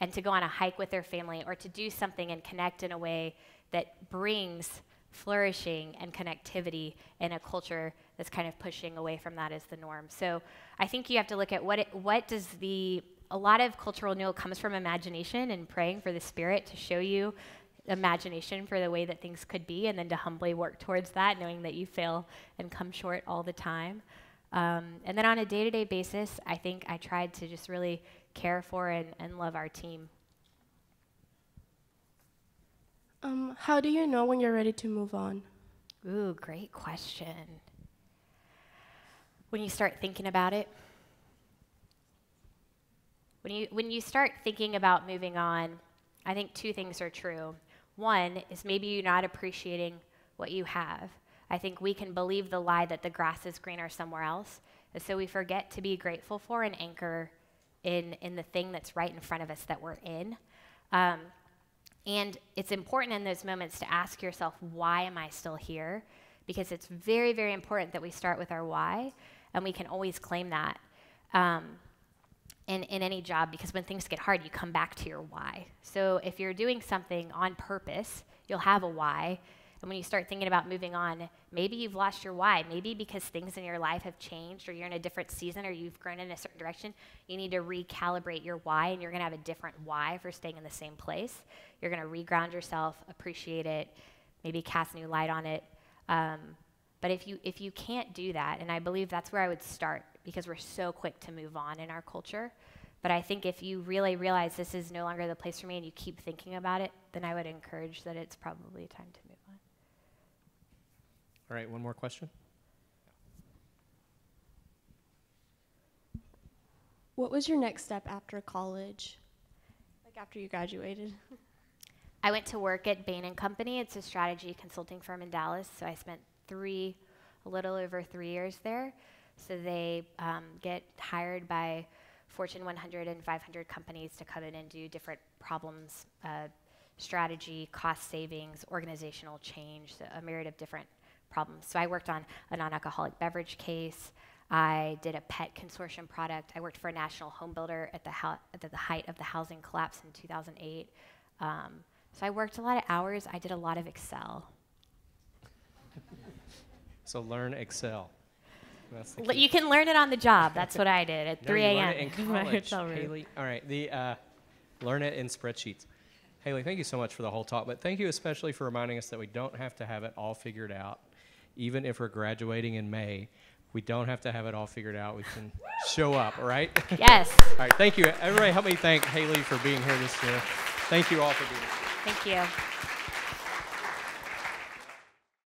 [SPEAKER 2] And to go on a hike with their family or to do something and connect in a way that brings flourishing and connectivity in a culture that's kind of pushing away from that as the norm. So I think you have to look at what it, what does the a lot of cultural renewal comes from imagination and praying for the spirit to show you imagination for the way that things could be and then to humbly work towards that knowing that you fail and come short all the time. Um, and then on a day to day basis, I think I tried to just really care for and, and love our team.
[SPEAKER 6] Um, how do you know when you're ready to move on?
[SPEAKER 2] Ooh, great question. When you start thinking about it, when you, when you start thinking about moving on, I think two things are true. One is maybe you're not appreciating what you have. I think we can believe the lie that the grass is greener somewhere else. And so we forget to be grateful for and anchor in, in the thing that's right in front of us that we're in. Um, and it's important in those moments to ask yourself, why am I still here? Because it's very, very important that we start with our why, and we can always claim that um, in, in any job because when things get hard, you come back to your why. So if you're doing something on purpose, you'll have a why, and when you start thinking about moving on, maybe you've lost your why. Maybe because things in your life have changed or you're in a different season or you've grown in a certain direction, you need to recalibrate your why and you're going to have a different why for staying in the same place. You're going to reground yourself, appreciate it, maybe cast new light on it. Um, But if you if you can't do that, and I believe that's where I would start because we're so quick to move on in our culture. But I think if you really realize this is no longer the place for me and you keep thinking about it, then I would encourage that it's probably time to.
[SPEAKER 3] All right, one more question.
[SPEAKER 6] What was your next step after college? Like after you graduated? *laughs*
[SPEAKER 2] I went to work at Bain and Company. It's a strategy consulting firm in Dallas. So I spent three, a little over three years there. So they um, get hired by Fortune 100 and 500 companies to come in and do different problems, uh, strategy, cost savings, organizational change, so a myriad of different problems. So I worked on a non-alcoholic beverage case. I did a pet consortium product. I worked for a national home builder at the, hou- at the height of the housing collapse in 2008. Um, so I worked a lot of hours. I did a lot of Excel.
[SPEAKER 3] So learn Excel.
[SPEAKER 2] L- You can learn it on the job. That's what I did at *laughs*
[SPEAKER 3] No,
[SPEAKER 2] 3
[SPEAKER 3] you learn
[SPEAKER 2] a.m.
[SPEAKER 3] it in *laughs*
[SPEAKER 2] in
[SPEAKER 3] college. Haley. All right, the uh, learn it in spreadsheets. Haley, thank you so much for the whole talk, but thank you especially for reminding us that we don't have to have it all figured out. Even if we're graduating in May, we don't have to have it all figured out. We can show up, all right? *laughs*
[SPEAKER 2] Yes.
[SPEAKER 3] all right, thank you. Everybody help me thank Haley for being here this year. Thank you all for being here.
[SPEAKER 2] Thank you.